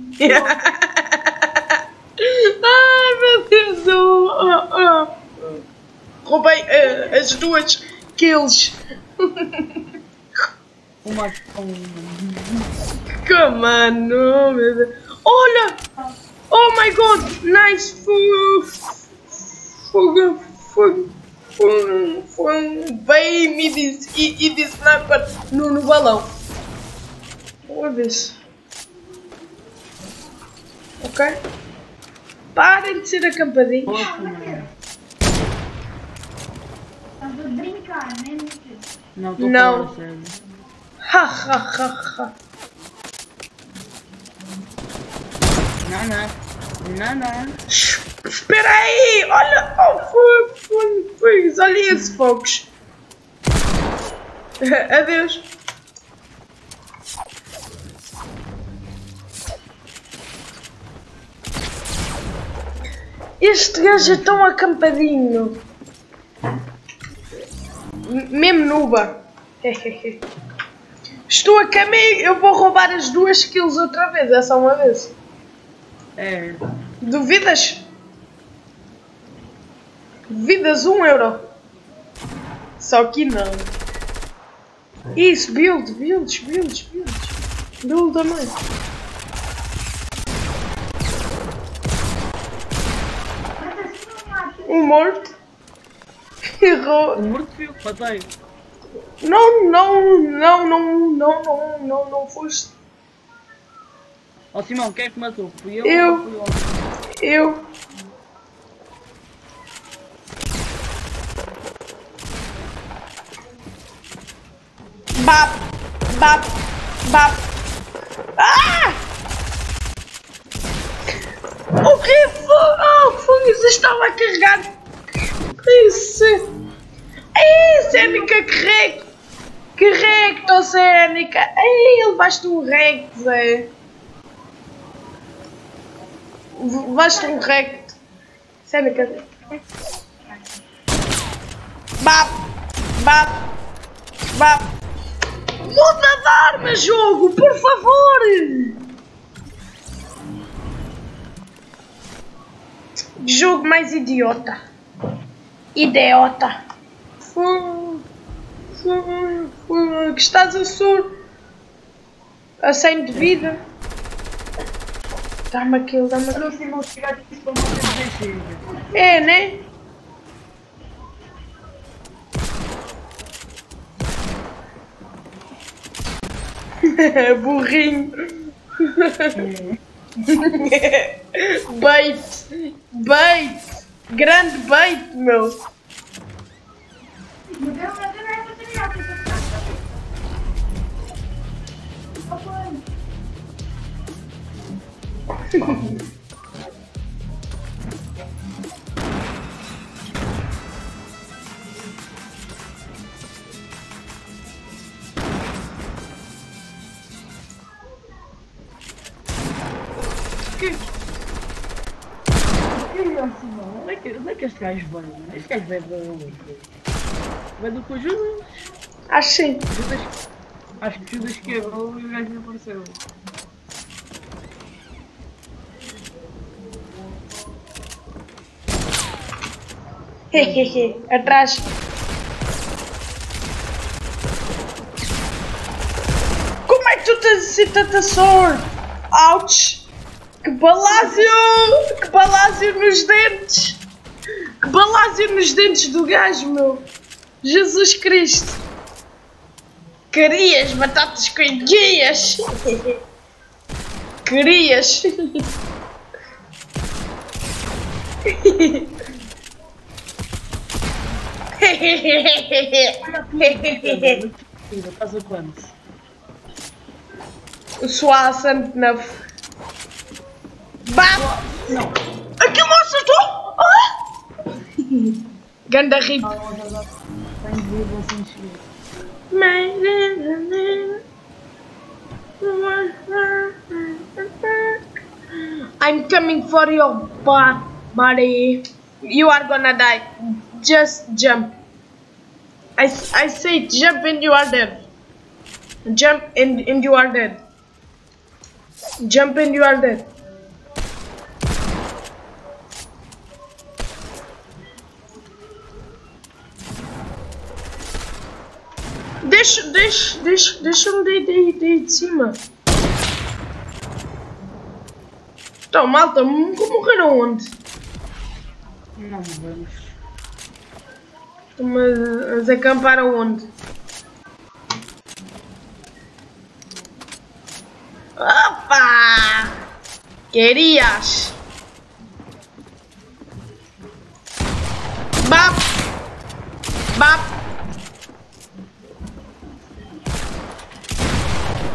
Ai meu Deus, eu, ah, ah. roubei ah, as duas kills. Uma um, Come on, oh, meu Deus. Olha! Oh my god! Nice! Fogo! Fogo! Fogo! Fogo! Fogo! Bem, me disse! E, e disse sniper no, no balão. Foda-se. Ok? Parem de ser acampadinhos. poço, mano. Estás a brincar, né? Não, estou Não. Ha ha ha ha. Não, não. Espera aí! Olha! Oh, foi, foi, foi! Olha esse, fogos! Adeus! Este gajo é tão acampadinho! M- Mesmo nuba! Estou a caminho! Eu vou roubar as duas kills outra vez, é só uma vez! É. Duvidas? Duvidas um euro? Só que não. Isso, build, builds, builds, builds. Build também. Assim. Um morto. Errou. Um morto fio, patei. Não, não, não, não, não, não, não, não foste. Ó Simão, quem é que matou? Fui eu? Eu. o- Eu. Bap, bap, bap. Ah! O que foi? Oh, foi isso, estava a Sênica. Ai, levaste um recto, Zé. Levaste um recto. Sênica. Bap, bap, bap. Muda de arma, jogo, por favor. Jogo mais idiota. Idiota. Fu- fu- fu- Que estás a sur. A 100 de vida. Dá-me aquilo, dá-me aquilo. Olha o Simão chegar aqui para. É, né? Burrinho. bait. Bait. Grande bait, meu. Onde é que, onde é que este gajo vai? Este gajo vai do. Vai do o Judas. Acho sim. Judas. Acho que o Judas quebrou e o gajo apareceu. Hehehe. Atrás. Como é que tu tens assim tanta sorte? Ouch! Que balásio! Que balásio nos dentes! Que balásio nos dentes do gajo, meu! Jesus Cristo! Querias batatas com enguias! Querias. Estás a quantos? Soaçante na. Bah! Não. Aquilo acertou! Ah! Ganda rip. Tenho vida sem. I'm coming for your buddy. You are gonna die. Just jump. I, I say jump and you are dead. Jump and, and you are dead. Jump and you are dead. Deixa, deixa, deixa, deixa-me de, de, de, de cima. Então, malta, m- morreram onde? Não vamos. Mas acampar aonde? Opa! Querias! Bap! Bap!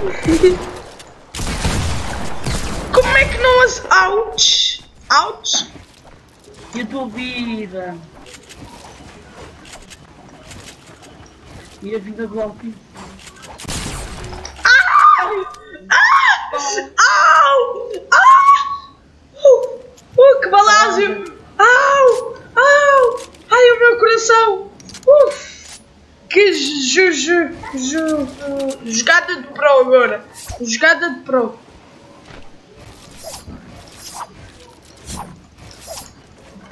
Como é que não as... Ouch! Ouch! E a tua vida? E a vida do alpiste? Au! Ah! Au! Uh, uh, que balásio! Au! Au! Ai, o meu coração! Uf! Que ju, ju, ju, jogada de pro agora! Jogada de pro!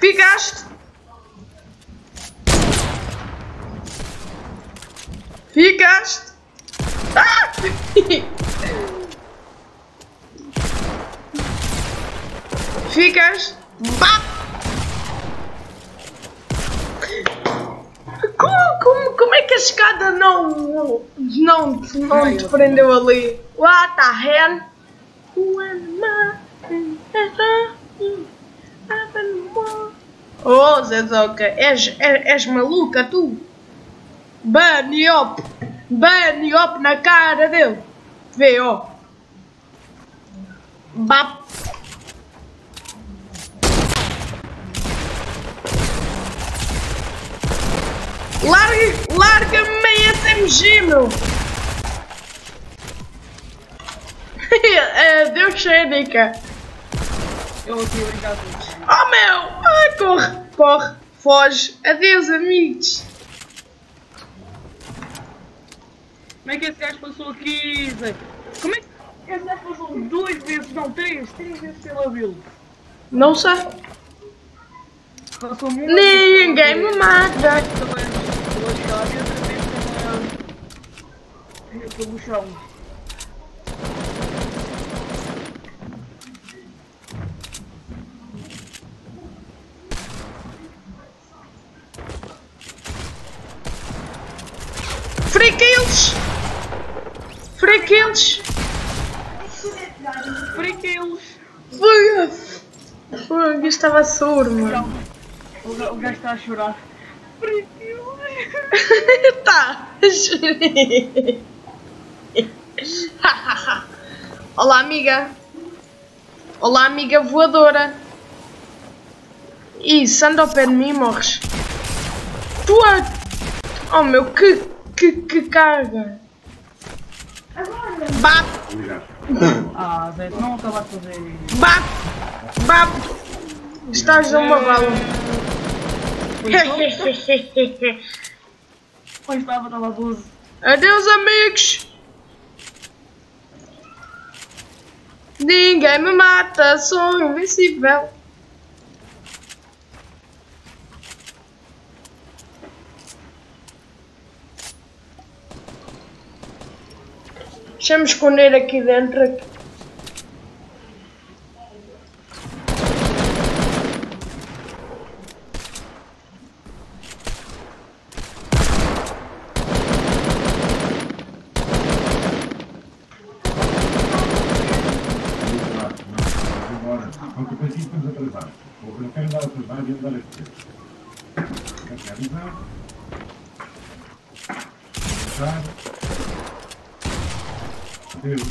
Ficaste! Ficaste! Ah! Ficas. Bap! Como, como, como é que a escada não. não, não te prendeu ali? What the hell? Oh, Zezoca, és, és, és maluca tu? Baniop! Baniop na cara dele! Vê, ó! Bap! Larga, larga-me meia SMG, meu! Deus cheia dica! Eu aqui a isso. Oh meu! Ah, corre, corre, foge! Adeus, amigos! Como é que esse gajo passou aqui, Zé? Como é que esse gajo passou duas vezes, não, três, três vezes pela vila? Não sei! Passou muito. Ninguém me mata! Pela escada e outra vez pelo chão. Free kills! Free kills! Friquelos! Foi! Foi, eu estava surdo, mano. O ga- o gajo está a chorar. Friquelos! tá! Olá, amiga! Olá, amiga voadora! Isso, anda ao pé de mim e morres. Tu a... Oh meu, que, que, que carga! Bap! Ah, Zé, não acabaste de fazer. Bap! Bap! Estás a uma bala. Pois estava, estava a 12. Adeus, amigos! Ninguém me mata, sou invencível. Deixa-me esconder aqui dentro. É que é avisar. Avisar. Deus.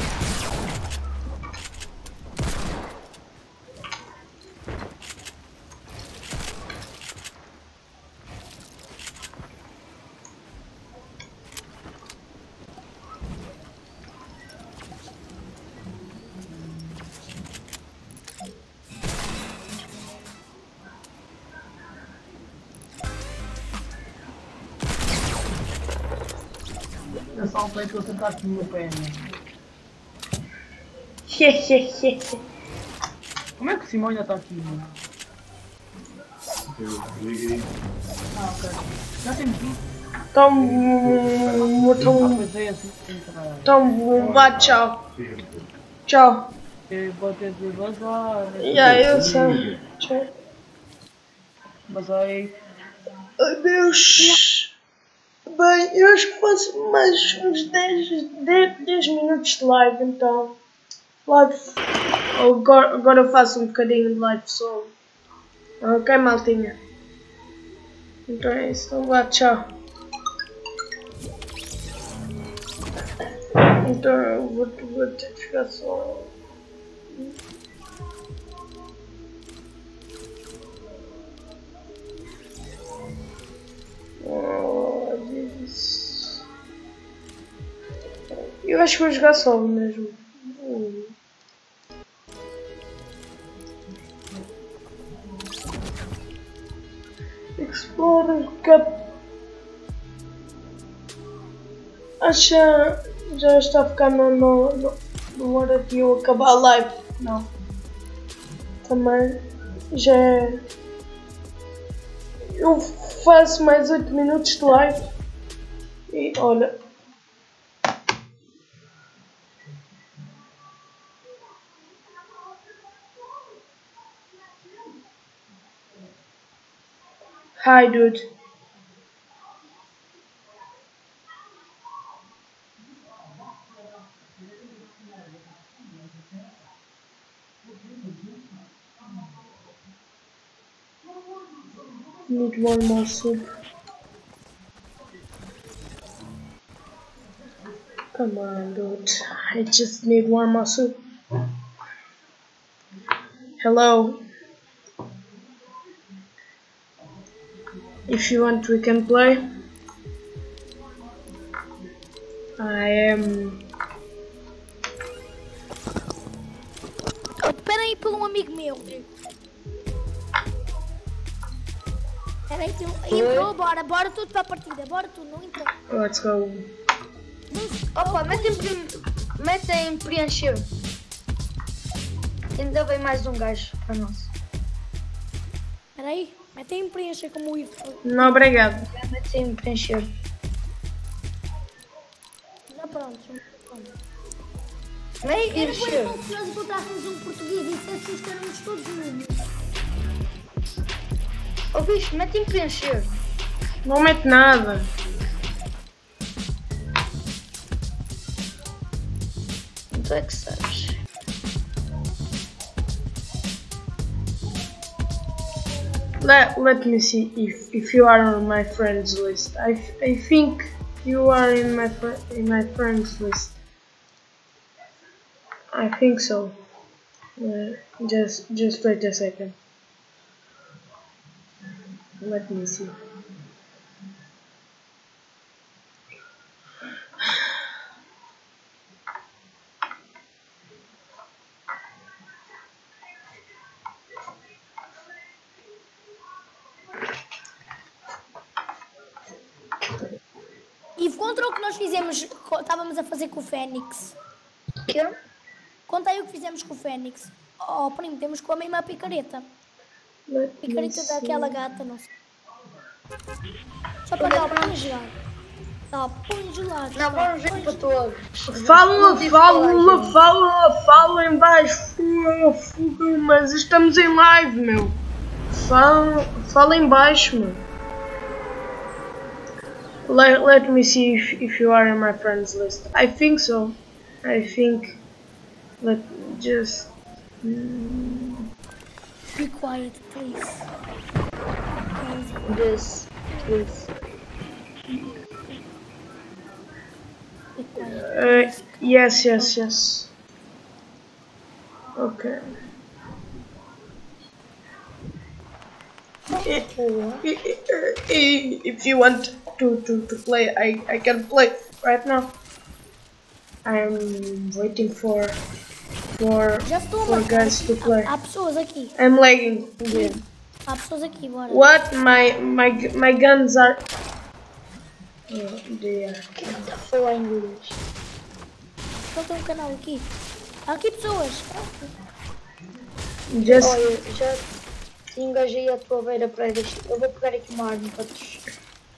Eu saltei que eu no meu pé, né? Como é que o Simão ainda está aqui, mano? Eu liguei. Ah, ok. Já temos visto. Então, então, então, vá, tchau. Tchau. Eu vou ter de vazar. né? Yeah, eu sei. Tchau. Vazei. Ai, Deus. Bem, eu acho que faço mais uns 10, 10, 10 minutos de live, então. Live. Agora, agora eu faço um bocadinho de live só. Ok, maltinha. Então é isso. Então vá, tchau. Então eu vou, vou ter que ficar só. Eu acho que vou jogar solo mesmo. Explorer Cup. Acho que já está a ficar no, no, no, no hora de eu acabar a live. Não. Também já é. Eu faço mais 8 minutos de live. E olha. Hi, dude. One more soup. Come on, dude. I just need one more soup. Hello. If you want, we can play. I am. Espera aí por um amigo meu. Espera aí, tem um... entrou, bora, bora tudo para a partida, bora tudo, não entrou. Let's go. Opa, metem, prim- metem preencher. Ainda vem mais um gajo para nós. Espera aí, mete em preencher como o Ivo. Não, obrigado. Metem preencher. Já pronto. pronto. Meio preencher. se nós encontrássemos um português e dissessemos que éramos todos números. Ô bicho, metem preencher. Não mete nada. Tu é que sabes. Let, let me see if, if you are on my friends list. I, I think you are in my in my friends list. I think so. Uh, just just wait a second. Let me see. Ivo, conta o que nós fizemos, estávamos a fazer com o Fênix. Que? Conta aí o que fizemos com o Fênix. Oh, primo, temos com a mesma picareta. Picareta daquela gata, não sei. Só para dar o põe gelado. Dá o põe gelado. Não, vamos ver para todos. Fala, fala, fala, fala em baixo, fuga, fuga, mas estamos em live, meu. Fala, fala em baixo, meu. Let, let me see if, if you are in my friends list. I think so. I think. Let just. Be quiet, please. This. This. Be quiet. Uh, yes, yes, yes. Okay. If you want to, to, to play, I, I can play right now. I'm waiting for for Já for guys to play. Há pessoas aqui. I'm lagging again. Há pessoas aqui, bora. What? My my my guns are. Oh, they are. Quem está a falar inglês? Só tem um canal aqui. Há aqui pessoas. Just Olha, já gajo aí à tua beira para deixar. Eu vou pegar aqui uma arma para te.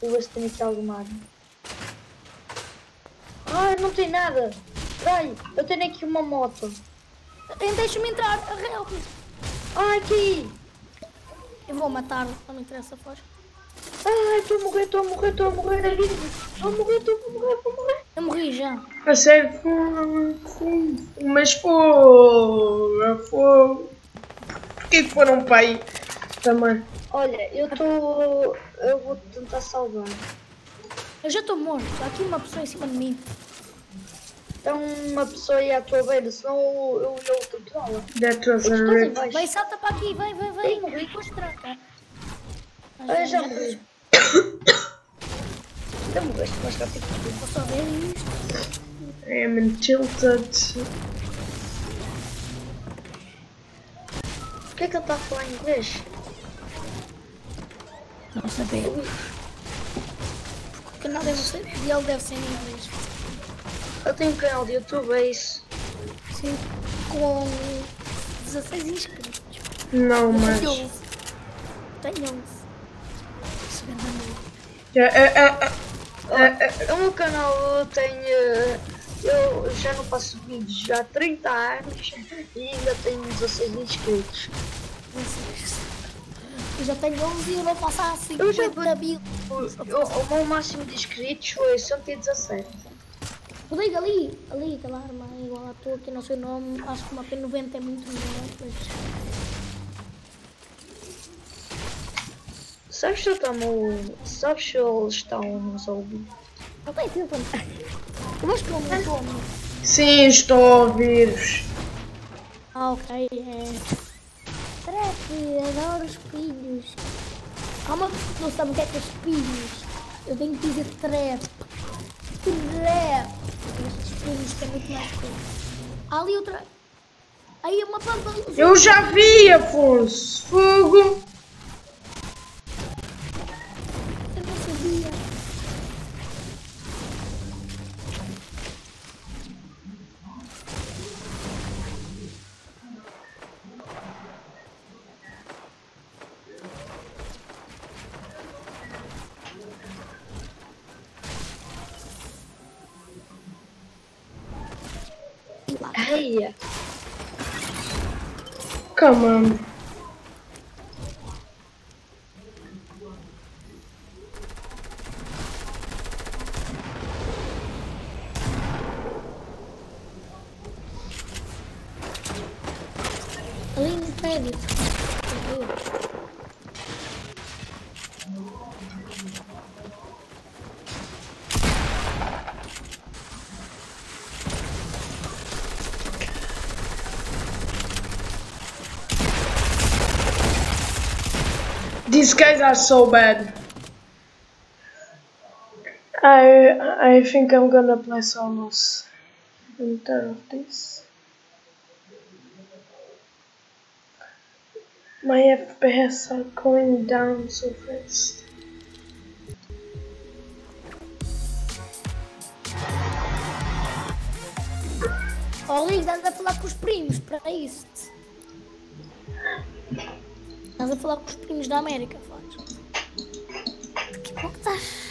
Vou ver se tem aqui alguma arma. Ah, não tem nada! Vai, eu tenho aqui uma moto. Deixa-me entrar. Help me. Ah, aqui! Eu vou matá-lo. Não me interessa, foge. Ai, estou a morrer, estou a morrer, estou a morrer. Estou a morrer, estou a morrer, vou morrer. Eu morri já. a sério. Mas pô, pô. Por que que foram para aí também? Olha, eu estou. Eu vou tentar salvar. Eu já estou morto. Há aqui uma pessoa em cima de mim. Então uma pessoa aí à tua beira, senão eu eu eu controlo. That was a Estás em rip. baixo. Vem, salta para aqui. Vem, vem, vem. Morri. Depois tranca. Olha, já morri. Já morreste, mas rápido. Vou só ver isto. I am in tilted. Por que é que ele está a falar inglês? Não saber. O canal deve ser. E ele deve ser em inglês. Eu tenho um canal de YouTube, é isso. Sim. Com 16 inscritos. Não, mas. Tenho 11. Tenho 11. Isso é grande. Yeah, é, é, é, O meu canal tem. eh, Eu já não faço vídeos já há 30 anos e ainda tenho 16 inscritos. Eu já tenho 11 e eu não faço há Eu já 50 mil. O, o meu máximo de inscritos foi 117. Rodrigo, ali, ali, aquela arma é igual à tua, que não sei o nome, acho que uma P90 é muito melhor, mas Sabes se eu estamos. Sabes se eles estão nos ouvindo? não tem tempo. Eu acho que não me estou sim, estou a ouvir-vos. Ah, ok, é... Trap, adoro espinhos. Há uma pessoa que não sabe o que é que é espinhos. Eu tenho que dizer trap. Espinhos que é muito mais coisa. Há ali outra... Aí uma planta... Eu já vi, Afonso. Fogo. Eu não sabia. Eia! Come on. Are so bad. I I think I'm gonna play solos instead of this. My FPS are going down so fast. Oh, Liga, estás a falar com os primos, para isso. Estás a falar com os primos da América, faz. Estás.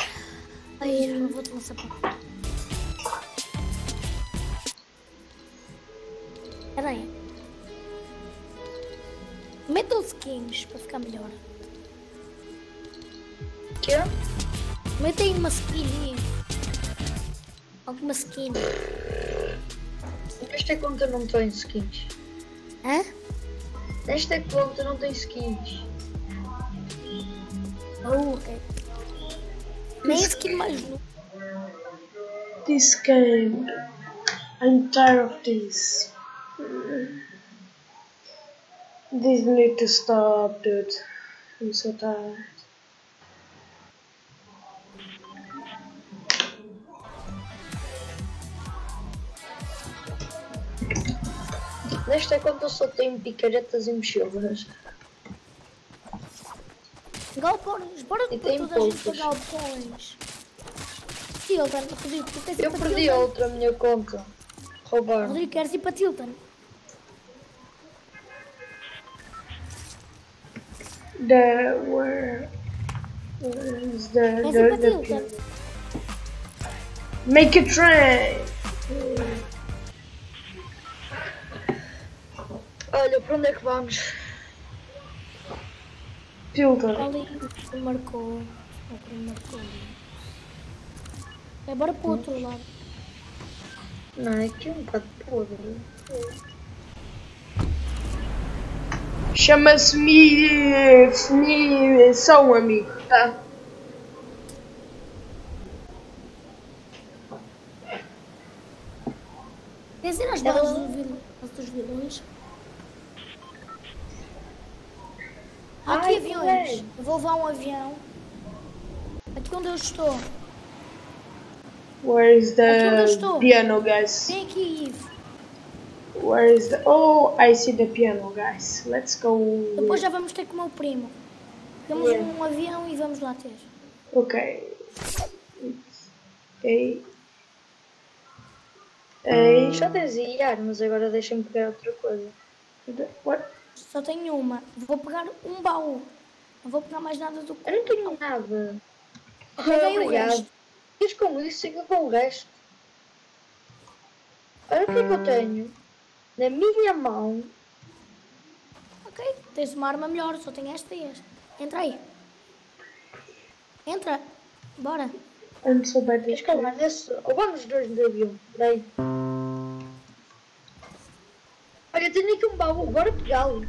Ai, eu não vou te lançar para. Espera aí. Metal skins para ficar melhor. Que? Meta aí uma skin. Alguma skin. Nesta conta não tem skins. Hã? Nesta conta não tem skins. Oh, ok. Nem skin mais novo. This game. I'm tired of this. This need to stop, dude. I'm so tired. Nesta conta só tenho picaretas e mochilas. Galpões, bora tem toda a gente para poucos. galpões. Tilton, Rodrigo, tu Eu ir para perdi Tilton? outra minha conta. Roubaram. Rodrigo, queres ir para Tilton? The where? Is the Queres ir the, para the Tilton? Make it rain. Olha, para onde é que vamos? Tilton. Ali marcou. Ok, marcou. É, bora para o outro lado. Não, é aqui é um bocado podre. Chama-se Mi, Mi São Amigo, tá? Bases do vil- às dos vilões? Aqui Ai, aviões. Eu vou levar um avião. Aqui onde eu estou. Where is Aqui onde eu the estou. piano, guys? Vem aqui. Where is the? Oh, I see the piano, guys. Let's go. Depois já vamos ter com o meu primo. Temos Yeah. um avião e vamos lá ter. Okay. It's A. A. Já tens aí armas, agora deixa-me pegar outra coisa. What? Só tenho uma. Vou pegar um baú. Não vou pegar mais nada do que. Eu não tenho nada. Peguei o Obrigado. resto. Diz com isso, siga com o resto. Olha o que é que eu tenho. Na minha mão. Ok, tens uma arma melhor, só tenho esta e esta. Entra aí. Entra. Bora. Eu guarde esse? Ou vamos os dois no avião? Peraí. Um baú, bora pegá-lo.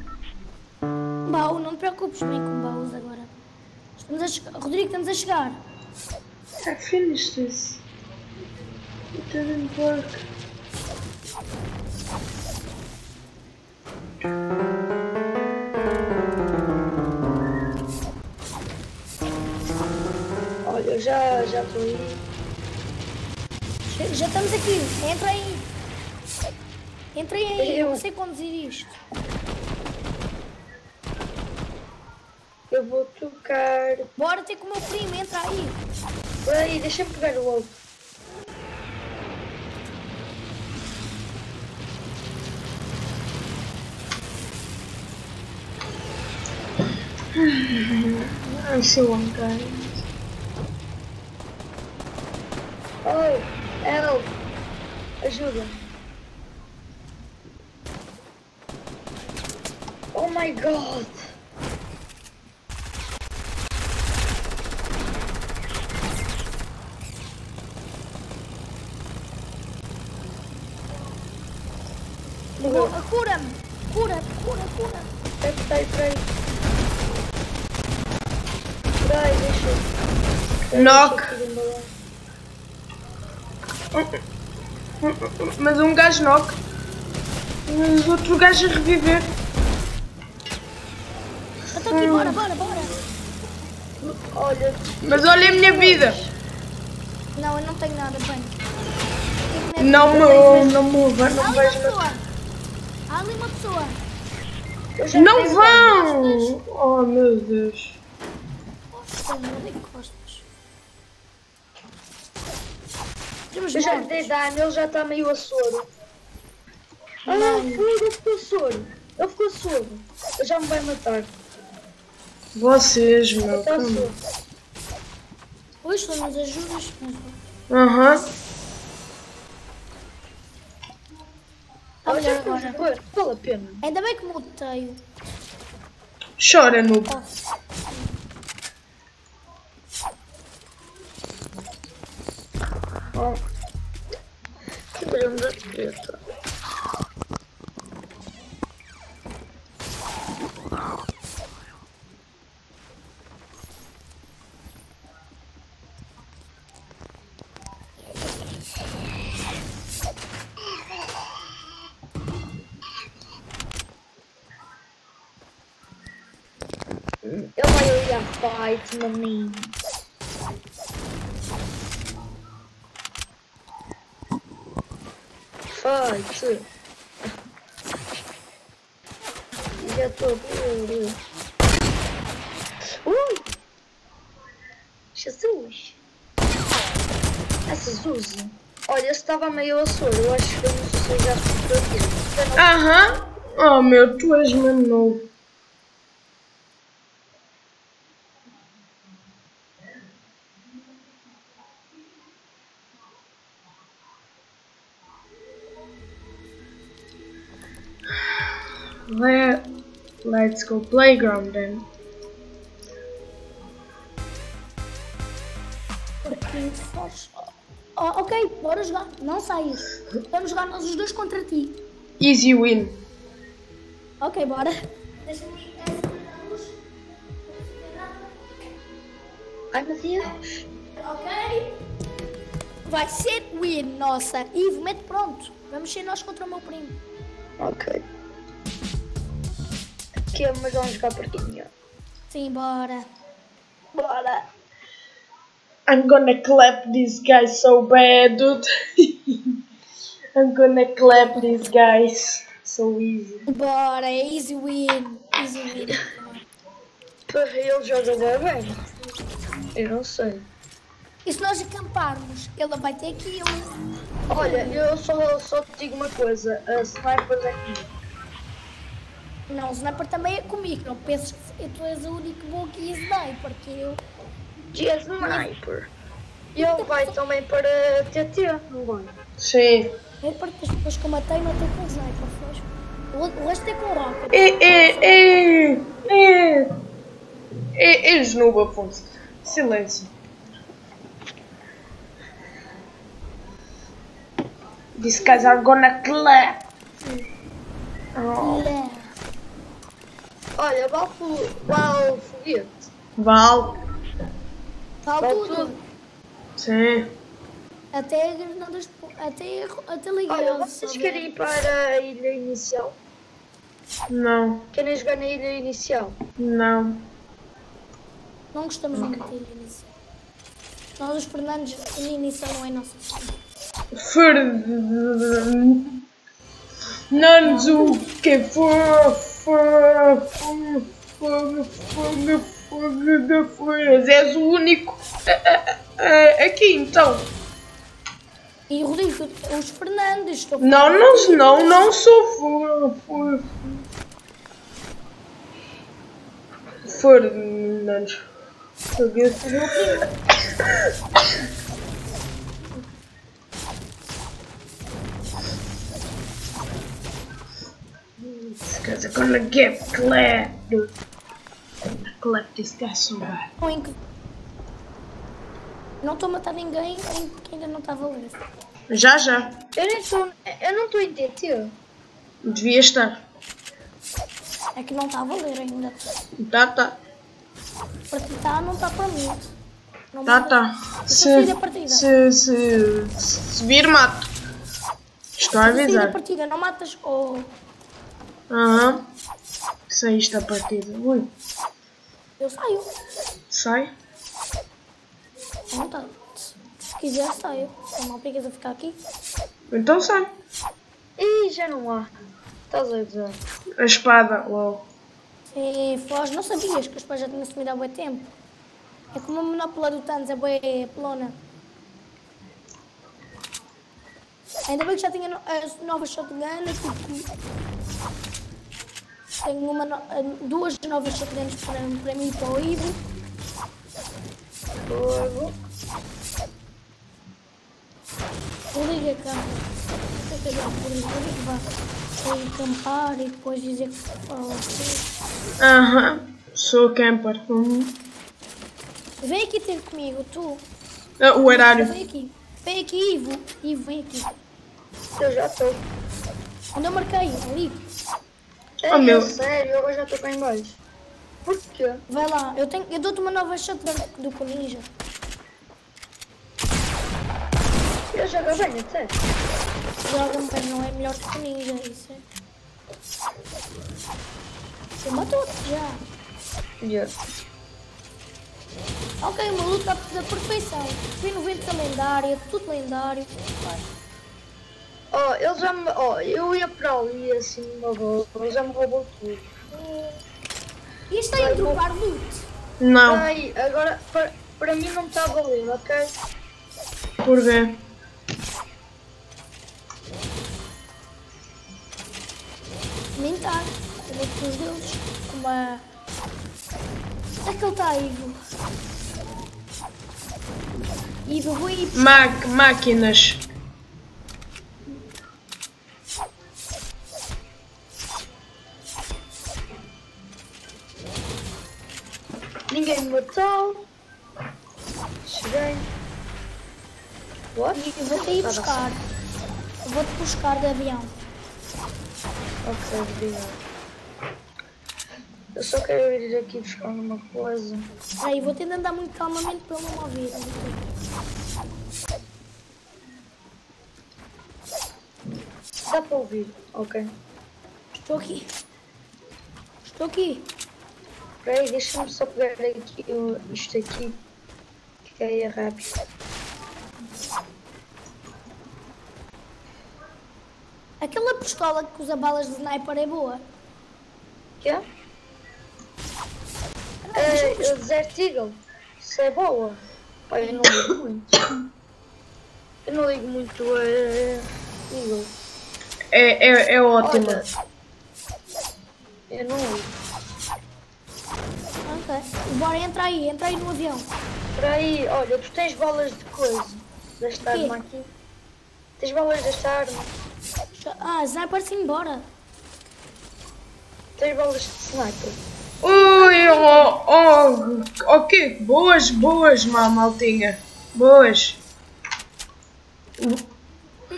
Baú, não te preocupes bem com baús agora. Estamos a chegar. Rodrigo, estamos a chegar. I finished this. It didn't work. Olha, já já estou aí. Já- Já estamos aqui. Entra aí. Entra aí. Eu não sei conduzir isto. Eu vou tocar. Bora ter com o meu primo. Entra aí. Peraí, deixa-me pegar o outro. I see one guy. Oi, help! Ajuda! Oh my god! Morreu. Cura-me. Cura, cura, cura. Peraí, peraí, peraí. Peraí, deixa. Knock. deixa eu embalar. Mas um gajo knock. Mas outro gajo a reviver. Eu estou aqui. Bora, bora, bora. Olha, Mas olha a minha vida. Não, eu não tenho nada bem. Tenho medo. Não me, não me, Há não ali uma vejo. pessoa. Há ali uma pessoa. Não vão! Oh meu Deus. Eu já lhe dei dano, ele já está meio a soro. Ah, não, ele ficou soro. Ele ficou soro. Ele já me vai matar. Vocês, meu. Está calma. soro. Hoje só nos ajudas. Aham. Olha, Olha agora. agora. Vale a pena. Ainda bem que mutei. Chora, noob. Oh. Que grande treta. Ele fight, maninho. Fight. Já estou por. Ui! Jesus! Essa Zuzi. Olha, esse estava meio açor. Eu acho que eu não sei se eu já aquilo. Aham. Oh meu, tu és mesmo. Let, let's go playground then. Porque faz. Oh, ok, bora jogar. Não saias. Vamos jogar nós os dois contra ti. Easy win. Ok, bora. Deixa-me Ai meu Deus! Ok. Vai ser win, nossa. Ivo, mete pronto. Vamos ser nós contra o meu primo. Ok. Aqui, mas vamos jogar pertinho. Sim, bora. Bora! I'm gonna clap these guys so bad, dude. I'm gonna clap these guys so easy. Bora, easy win. Easy win. Para ele joga bem. Eu não sei. E se nós acamparmos, ele vai ter aqui. Olha, eu só, só te digo uma coisa. A sniper é aqui. Não, o sniper também é comigo. Não penses que tu és o único bom que é sniper, que eu. De sniper. E ele vai também para TT, não vai? Sim. Eu parte das pessoas que eu matei, matei com o sniper, foi? O resto é com rocket. É, é, é, é. É, é Snoop, Afonso. Silêncio. These guys are gonna clap. Oh. Lé. Olha, vale, fo- vale foguete. Val. Vale Vale tudo. tudo. Sim. Até granadas. Até, até Olha, ligar. vocês querem ir para a ilha inicial? Não. Querem jogar na ilha inicial? Não. Não gostamos muito de inicial. Nós, os Fernandes, a inicial não é nossa. Fernando que for for for for for for for és o único eh, eh, eh, aqui então. E Rodrigo, os Fernandes. Não, não, não, não sou for Fernandes. Guys are gonna get clapped. dude. I'm gonna clap this guy so bad. Não, em que- Não estou a matar ninguém em que ainda não está a valer. Já, já. Eu nem estou. Eu não estou em TT. Devia estar. É que não está a valer ainda. Tá, tá. Para ti está, não está para mim. Não Tá, tá. Se, se, se, se vir, mato. Estou a avisar. partida, não matas ou Aham. Saíste a partida. Ui, eu saio. sai. Não tá. Se quiser, saio. Não há preguiça ficar aqui. Então sai. Ih, já não há. Estás a dizer? A espada, uau. E foge, não sabias que os pais já tinham sumido há bom tempo. É como a monopla do Thanos, é boa pelona. Ainda bem que já tinha no- as novas shotguns, tenho uma, eh, duas novas shotguns para, para mim e para o Ivo. Fogo. Liga, que olhar por isso. Vai acampar e depois dizer que fala. Aham. Sou camper. Uhum. Vem aqui ter comigo, tu. Ah, o horário. Vem aqui. Vem aqui, Ivo. Ivo, vem aqui. Eu já estou. Onde eu marquei, ali. É Oh, meu. sério, eu já estou cá em baixo. Por quê? Vai lá. Eu, tenho, eu dou-te uma nova shotgun do que o ninja. Eu jogo bem até. Joga, mas não é melhor que o ninja, isso é. Eu matou-te já. Yeah. Ok, uma luta da perfeição. Tem 90 lendária, tudo lendário. Vai. Oh, ele já me. Oh, eu ia para ali assim numa boa, ele já me roubou tudo. E está a dropar loot. Não, Ai, agora para, para mim não está a valer, ok? por quê? Nem está. Eu vou com os deles. Como a... Onde é que ele está, Ivo? Ivo, vou ir. Ma máquinas. Ninguém me matou. Cheguei. What? Eu vou-te ir buscar. Vou-te buscar de avião. Ok, obrigado. Eu só quero ir aqui buscar uma coisa. Aí, vou ter de andar muito calmamente para não ouvir. Dá para ouvir? Ok. Estou aqui. Estou aqui. Espera aí, deixa-me só pegar aqui, eu- isto aqui. Que aí é rápido. Aquela pistola que usa balas de sniper é boa. Que é? É, o Desert Eagle. Isso é boa. Pai, eu não ligo muito. Eu não ligo muito a Eagle. É, é, é ótima. Olha, eu não ligo. Ok. Bora, entra aí, entra aí no avião. Espera aí, olha, tu tens balas de coisa. Desta arma aqui. Tens balas desta arma. Ah, sniper sim, bora. Tens balas de sniper. Ui, oh, oh, ok, boas, boas, ma- maltinha. Boas.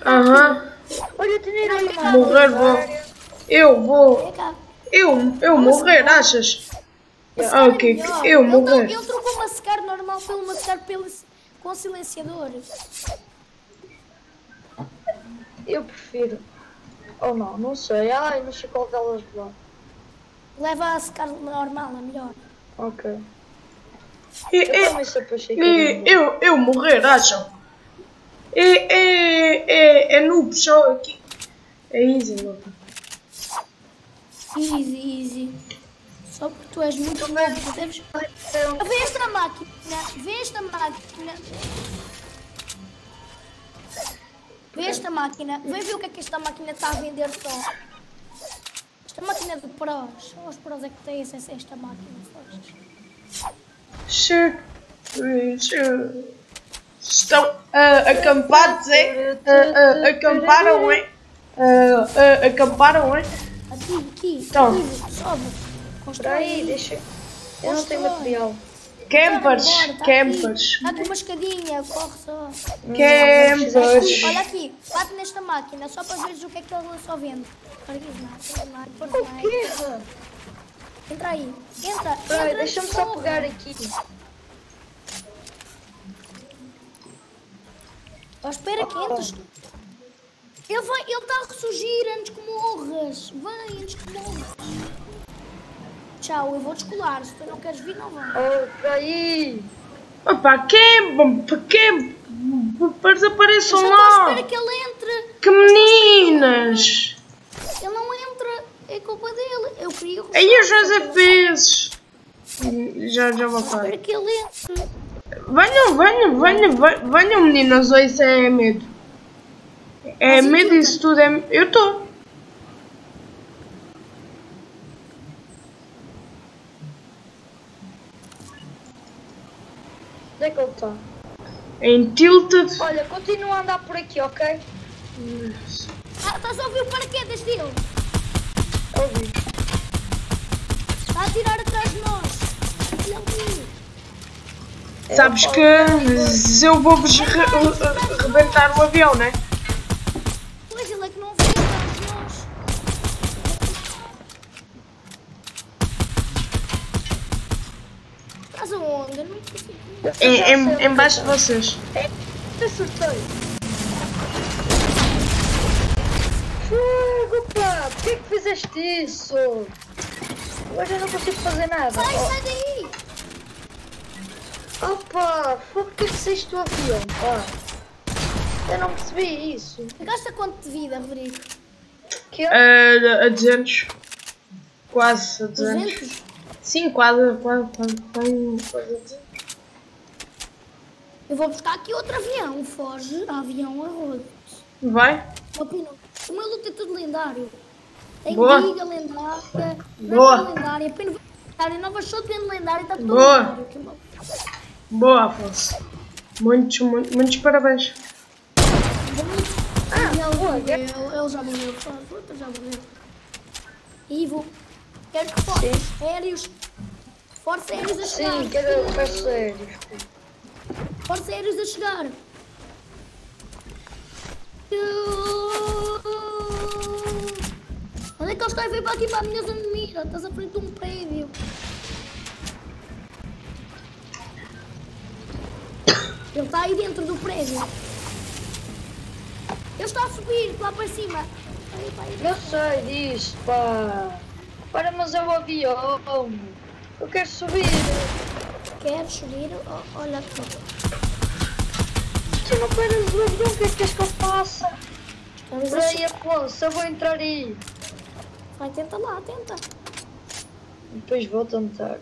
Aham, Olha, tenho morrer vou. Eu vou, eu, eu morrer, achas? Ah, cara é ok, melhor. eu Ele, morrer. ele trocou uma secar normal pelo uma secar pelo, com silenciador. Eu prefiro. Ou não, não sei. Ai, não sei qual delas lá. Leva a secar normal, é melhor. Ok. E, Eu e, que e eu, eu morrer, acham? É, é, é, é noob só aqui. É easy, malta. Easy, easy. Só porque tu és muito novo, deves... Então, Vê esta máquina, vê esta máquina. Vê esta máquina, vem ver o que é que esta máquina está a vender só. Esta máquina de pros, só os pros é que têm acesso a esta máquina. Che- che- Estão ah, acampados, é? Ah, ah, acamparam, é? Ah, ah, acamparam, é? Aqui, aqui, Então. aqui, sobe. Espera aí, Constrói. deixa. Eu não tenho Constrói. material. Campers, Bora, tá campers, Aqui, uma escadinha, corre só. campers. Olha aqui, bate nesta máquina só para veres o que é que ela só vende. Carga Sniper, Sniper, O Sniper. quê? Entra aí, entra, entra. deixa-me só pegar aqui. Oh, espera que entres. Ele vai, ele está a ressurgir antes que morras. Vem antes que morras. Tchau, eu vou descolar. Se tu não queres vir, não vai. Oh, aí. Opa, quem? Quem? Eu desapareçam lá. espera que ele entre. Que meninas. Ele não entra. É culpa dele. Eu queria Aí os meus FPS. Já, já vou falar. Espera que ele entre. Venham, venham, venham, venham, meninas, ou isso é medo. É medo, isso tudo é. Eu estou. Onde é que ele está? Em Tilted. Olha, continua a andar por aqui, ok? Ah, estás a ouvir o paraquedas dele? Eu vi. Está a tirar atrás de nós. Ele é. Sabes que eu vou-vos re re- rebentar o avião, né? Pois ele é que não vê atrás de nós. Estás aonde? Eu não consigo. Em, em, em baixo de vocês. Acertei. Fogo, pá! Por que que fizeste isso? Agora eu não consigo fazer nada. Sai, sai daí! Oh, opa, porque que saíste do avião, pá. Eu não percebi isso. Gasta quanto de vida, Rodrigo? Que A, a 200. Quase a 200. 200? Sim, quase, quase, quase, quase, quase a 200. Eu vou buscar aqui outro avião. Foge, avião a rodo. Vai? Uma pino. O meu loot é tudo lendário. Tem Boa. giga lendária. Boa. Lendária. Pino lendária. Nova shotgun lendária. Está tudo Boa. lendário. Boa, Afonso. Muitos, muitos, muitos parabéns. Ah, ele, ele, ele já morreu. Puta, já morreu. Ivo, quero que forces aéreos. Forces aéreos a chegar. Sim, quero ficar sério. Forces aéreos a chegar. Onde é que eles estão a vir para aqui para a minha zona de mira? Estás à frente de um prédio. Ele está aí dentro do prédio. Ele está a subir lá para cima. Eu sei disso, pá. Para, mas é o avião. Eu quero subir. Queres subir? Olha aqui. Tu não do avião, o que é que queres que eu faça? Estamos Por a aí, che- Afonso, eu vou entrar aí. Vai, tenta lá, tenta. Depois vou tentar.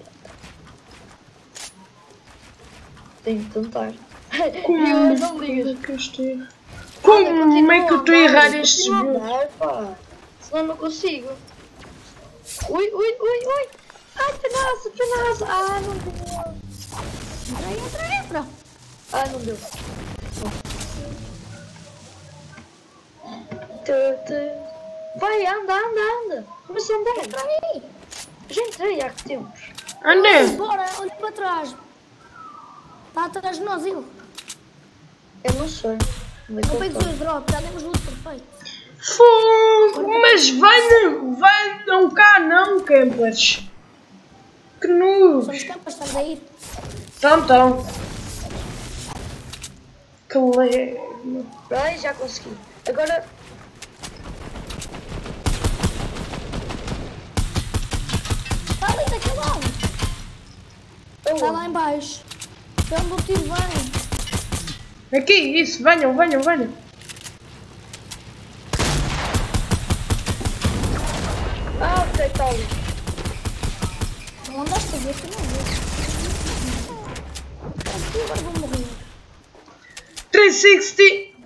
Tenho que tentar. Eu não ligas. que eu estou... Como é que eu estou a errar estes andar, pá. Senão não consigo. Ui, ui, ui, ui. Ai, tenaça, tenaça. Ah, não deu. Entra, entra, entra. Ah, não deu. Vai, anda, anda, anda. Começa a andar. Entra aí. Já entrei há que tempos. Andé! Bora, olha para trás. Está atrás de nós, ele. Eu não sei. Que Não pegues tô? os drops, já demos luto perfeito. Fogo! Mas vai não cá não, campers. Que nus! Somos campas, estamos a ir. Então, então. Que le... Ai, já consegui. Agora. Está ali daquele lado. Está lá em baixo. Para onde o tiro vem. Aqui, isso, venham, venham, venham. Ah, ok, está ali. Não andaste a ver, tu agora vou morrer. 360!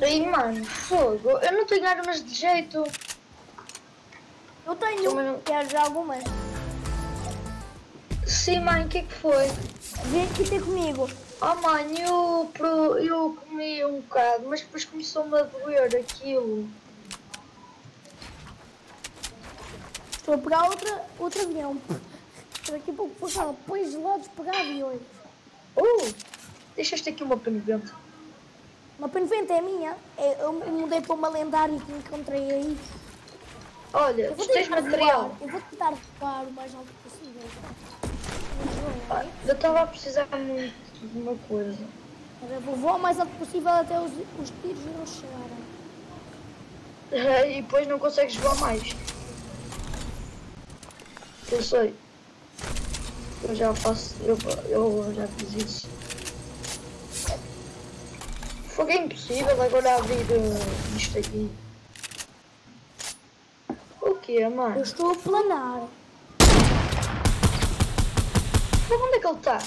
Aí, mano, fogo. Eu não tenho armas de jeito. Eu tenho. não- Queres algumas? Sim, mãe, o que é que foi? Vem aqui ter comigo. Oh, mãe, eu, eu comi um bocado, mas depois começou-me a doer aquilo. Estou a pegar outra, outro avião. Daqui a pouco passava. Põe gelados, pegar aviões. Uh, deixaste aqui uma penivente. Uma penventa é minha. É, Eu mudei para uma lendária que encontrei aí. Olha, Eu vou tu tens material. voar. Eu vou tentar voar o mais alto possível. Eu estava a precisar muito de uma coisa. Eu vou voar o mais alto possível até os, os tiros não chegarem. E depois não consegues voar mais. Eu sei. Eu já faço. Eu, eu já fiz isso. Foi impossível agora abrir uh, isto aqui. O que é, Eu mano? estou a planar. Onde é que ele está?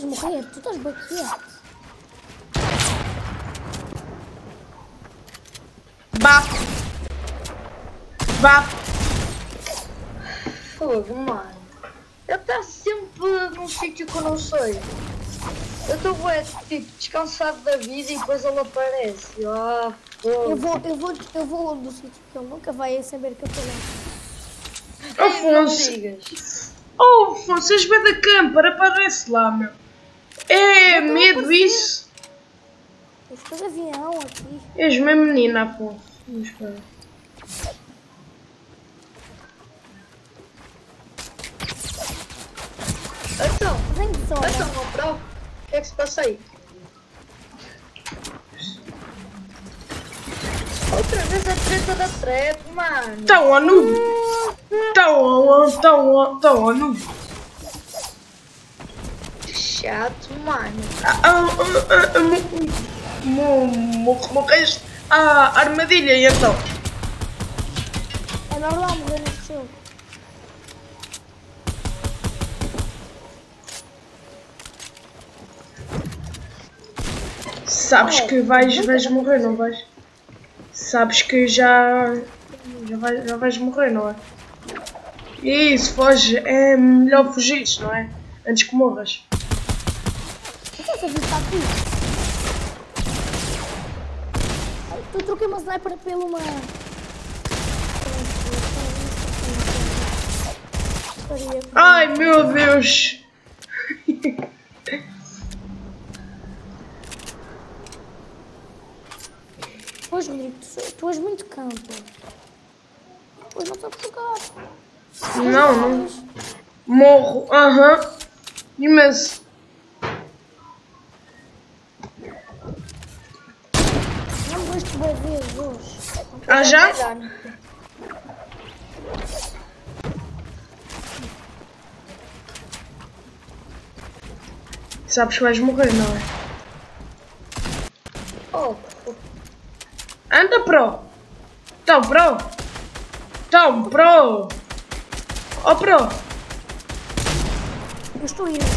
Vais morrer, tu estás bem quieto. Bap! Bap! Fogo, mano. Ele está sempre num sítio que eu não sei. Eu estou bué, tipo, descansado da vida e depois ele aparece. Ah, Eu fogo. vou, eu vou, eu vou do sítio que ele nunca vai saber que eu estou lá. Afonso! Oh, Afonso, és bem da camper, aparece lá, meu. É medo isso. Eu estou de avião aqui. És uma menina, pô. Vamos para. Então, vem só. Então, meu o que é que se passa aí? Outra vez a treta da treta, mano. Então, a nu! nuvem. a nu! então, a nu! Chato, mano. Ah, ah, ah, ah, mo- mo- mo- Morreste à armadilha e então? É normal morrer neste jogo. Sabes que vais, vais morrer, não vais? Sabes que já. Já, vai, já vais morrer, não é? Isso, foge. É melhor fugir, não é? Antes que morras. É que está aqui? Eu troquei uma sniper pela uma. Ai meu Deus! Pois, Rodrigo, tu, tu és muito campo. Pois não sabes jogar. Não, não. Morro. Aham. Imenso. Morreste bem vezes. Ah já? Sabes que vais morrer, não é? Oh, Anda pro! Então pro! Então pro! Oh pro! Eu estou a ir. Eu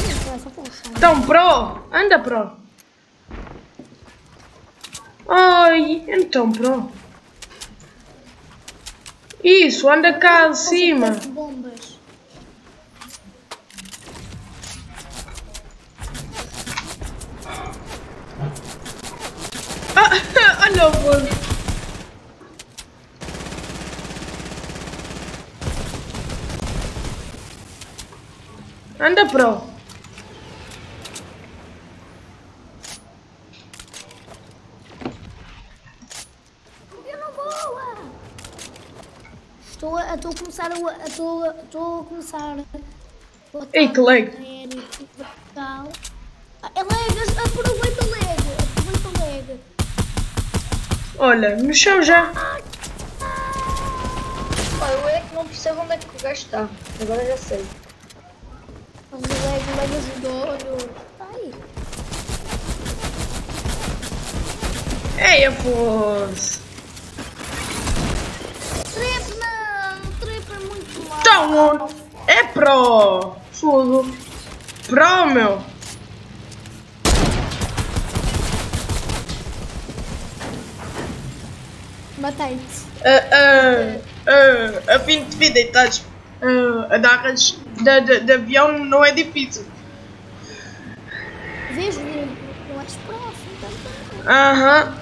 não interessa, vou ao chão. Então pro! Anda pro! Ai, então pro! Isso, anda cá! Faço bombas. Ah, olha o bolo! Anda pro! Eu não vou! ah. Estou a, estou a começar a, a- estou, a- estou a começar a Ei, que lag. Ah, É lag, aproveita o lag, aproveita o lag. Olha, no chão já! pá, eu é que não percebo onde é que o gajo está. Agora já sei. Mas o lag, o lag ajudou. Ai, Ei, Afonso! trip Então, é pro! Fogo! Pro, meu! Matei-te. Ah, ah, ah, a fim de vida, estás ah, a darras de, de, de avião não é difícil. Vejo, não és próximo também. Aham.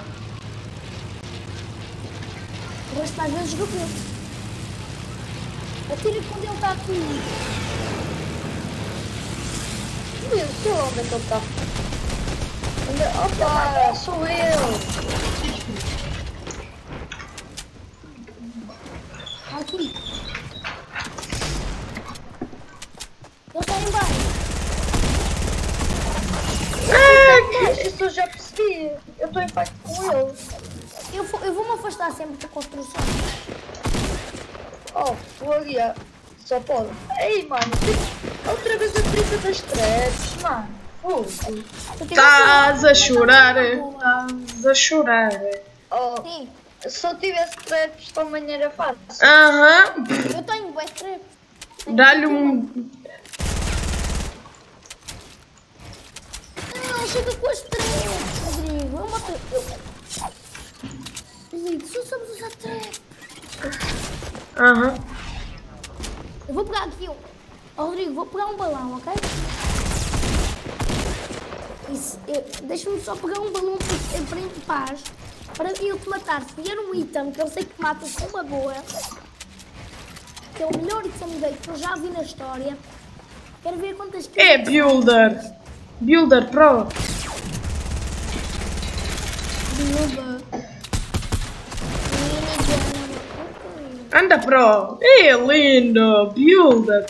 Gosto às vezes do preto. Atira quando ele está aqui. Meu, sei lá onde é que ele está. Onde... Opa, sou eu. Aqui. Ele está em baixo. Mas isso eu já percebi. Eu estou em pacto com ele. Eu, vou- eu vou me afastar sempre da construção. Oh, vou ali, ó. Só pode. Ei, mano. Outra vez a treta das traps, mano. Estás a uma- chorar. uma- Estás a chorar. Oh, Sim, se eu tivesse traps, também era fácil. Aham. eu tenho bué trap. Dá-lhe um. Não, chega com as três, Rodrigo. Eu mato. Rodrigo, só sabes usar trap. Aham. Eu vou pegar aqui um. Ó, Rodrigo, vou pegar um balão, ok? Deixa-me só pegar um balão para, para em paz. Para eu te matar. Se vier um item que eu sei que mata com uma boa, que é o melhor item que eu já vi na história, quero ver quantas É Builder. Builder Pro. Builder. Anda Pro. É lindo. Builder.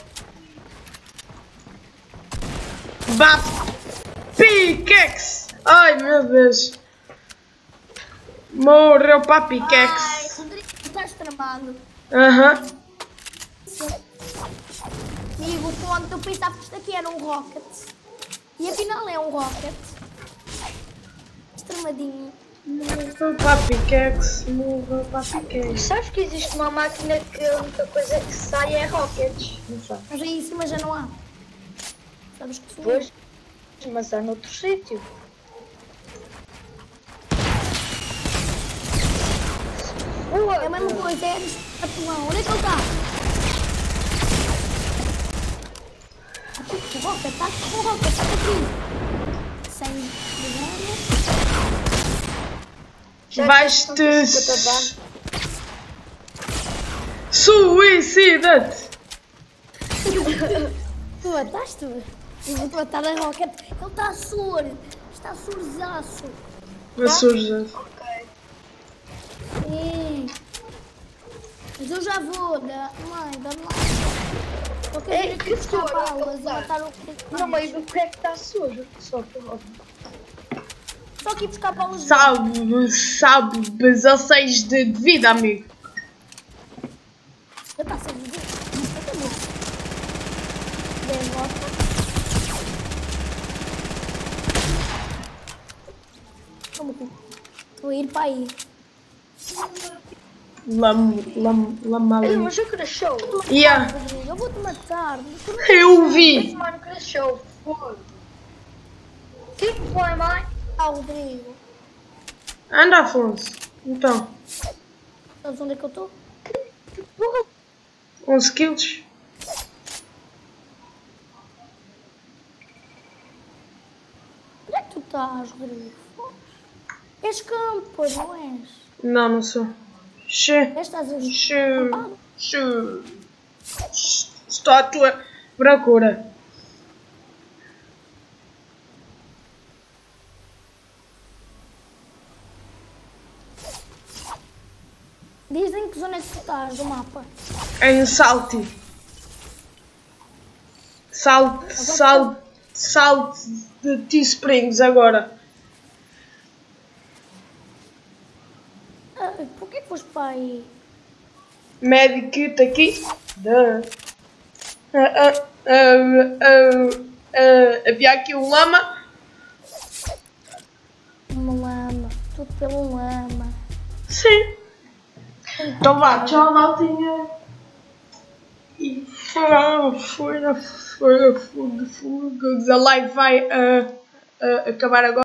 Bate. Pickaxe! Ai meu Deus! Morreu para a Ai! Rodrigo, estás tramado. Aham. Amigo, quando tu pensava que isto aqui era um rocket. E afinal é um rocket. Extremadinho. Morreu para pickaxe! Morreu para a pickaxe! Sabes que existe uma máquina que a única coisa que sai é rockets? Não sabes? Mas aí em cima já não há. Sabes que sou. Pois, mas há noutro sítio. É a mesma coisa, é atual. Onde é que ele está? O rocket, está com rocket, está aqui. Sem Já Vais-te gastam 50 bancos. suicidar-te! Tu mataste? Eu vou-te matar a rocket. Ele está surdo. Está surzaço. Vai surgir. Ok. Mas eu já vou, da... mãe, dá-me lá. Qualquer Ei, que que tá. que Não, mas o que é que está sujo? Só que eu Só aqui buscar balas. Sabe, sabe, 16 de de vida, amigo. Já está sem viver. Acabou. Derrota. Como que? Estou a ir para aí. Lam, lam, Ei, lamali. mas já cresceu. Yeah, eu vou-te matar. Tu não- eu Esse vi. mano cresceu. Foi. Que foi, mãe? Ah, Rodrigo. Anda, Afonso. Então, Sabes onde é que eu estou? Porra, 11 quilos. Onde é que tu estás, Rodrigo? És campo, não és? Não, não sou. Xe, Estás a xe, xe. Estou à tua procura. Dizem que zona é que estás do mapa. Em Salty. Salt, salt, salt de T-Springs agora. Ah, por que foste para aí? Medic tá aqui. Duh. Ah, ah, havia aqui um lama. Uma lama. Tudo pelo lama. Sim. Então vá, tchau, maltinha. E foi, foi, foi, foi, foi, a live vai ah, ah, acabar agora.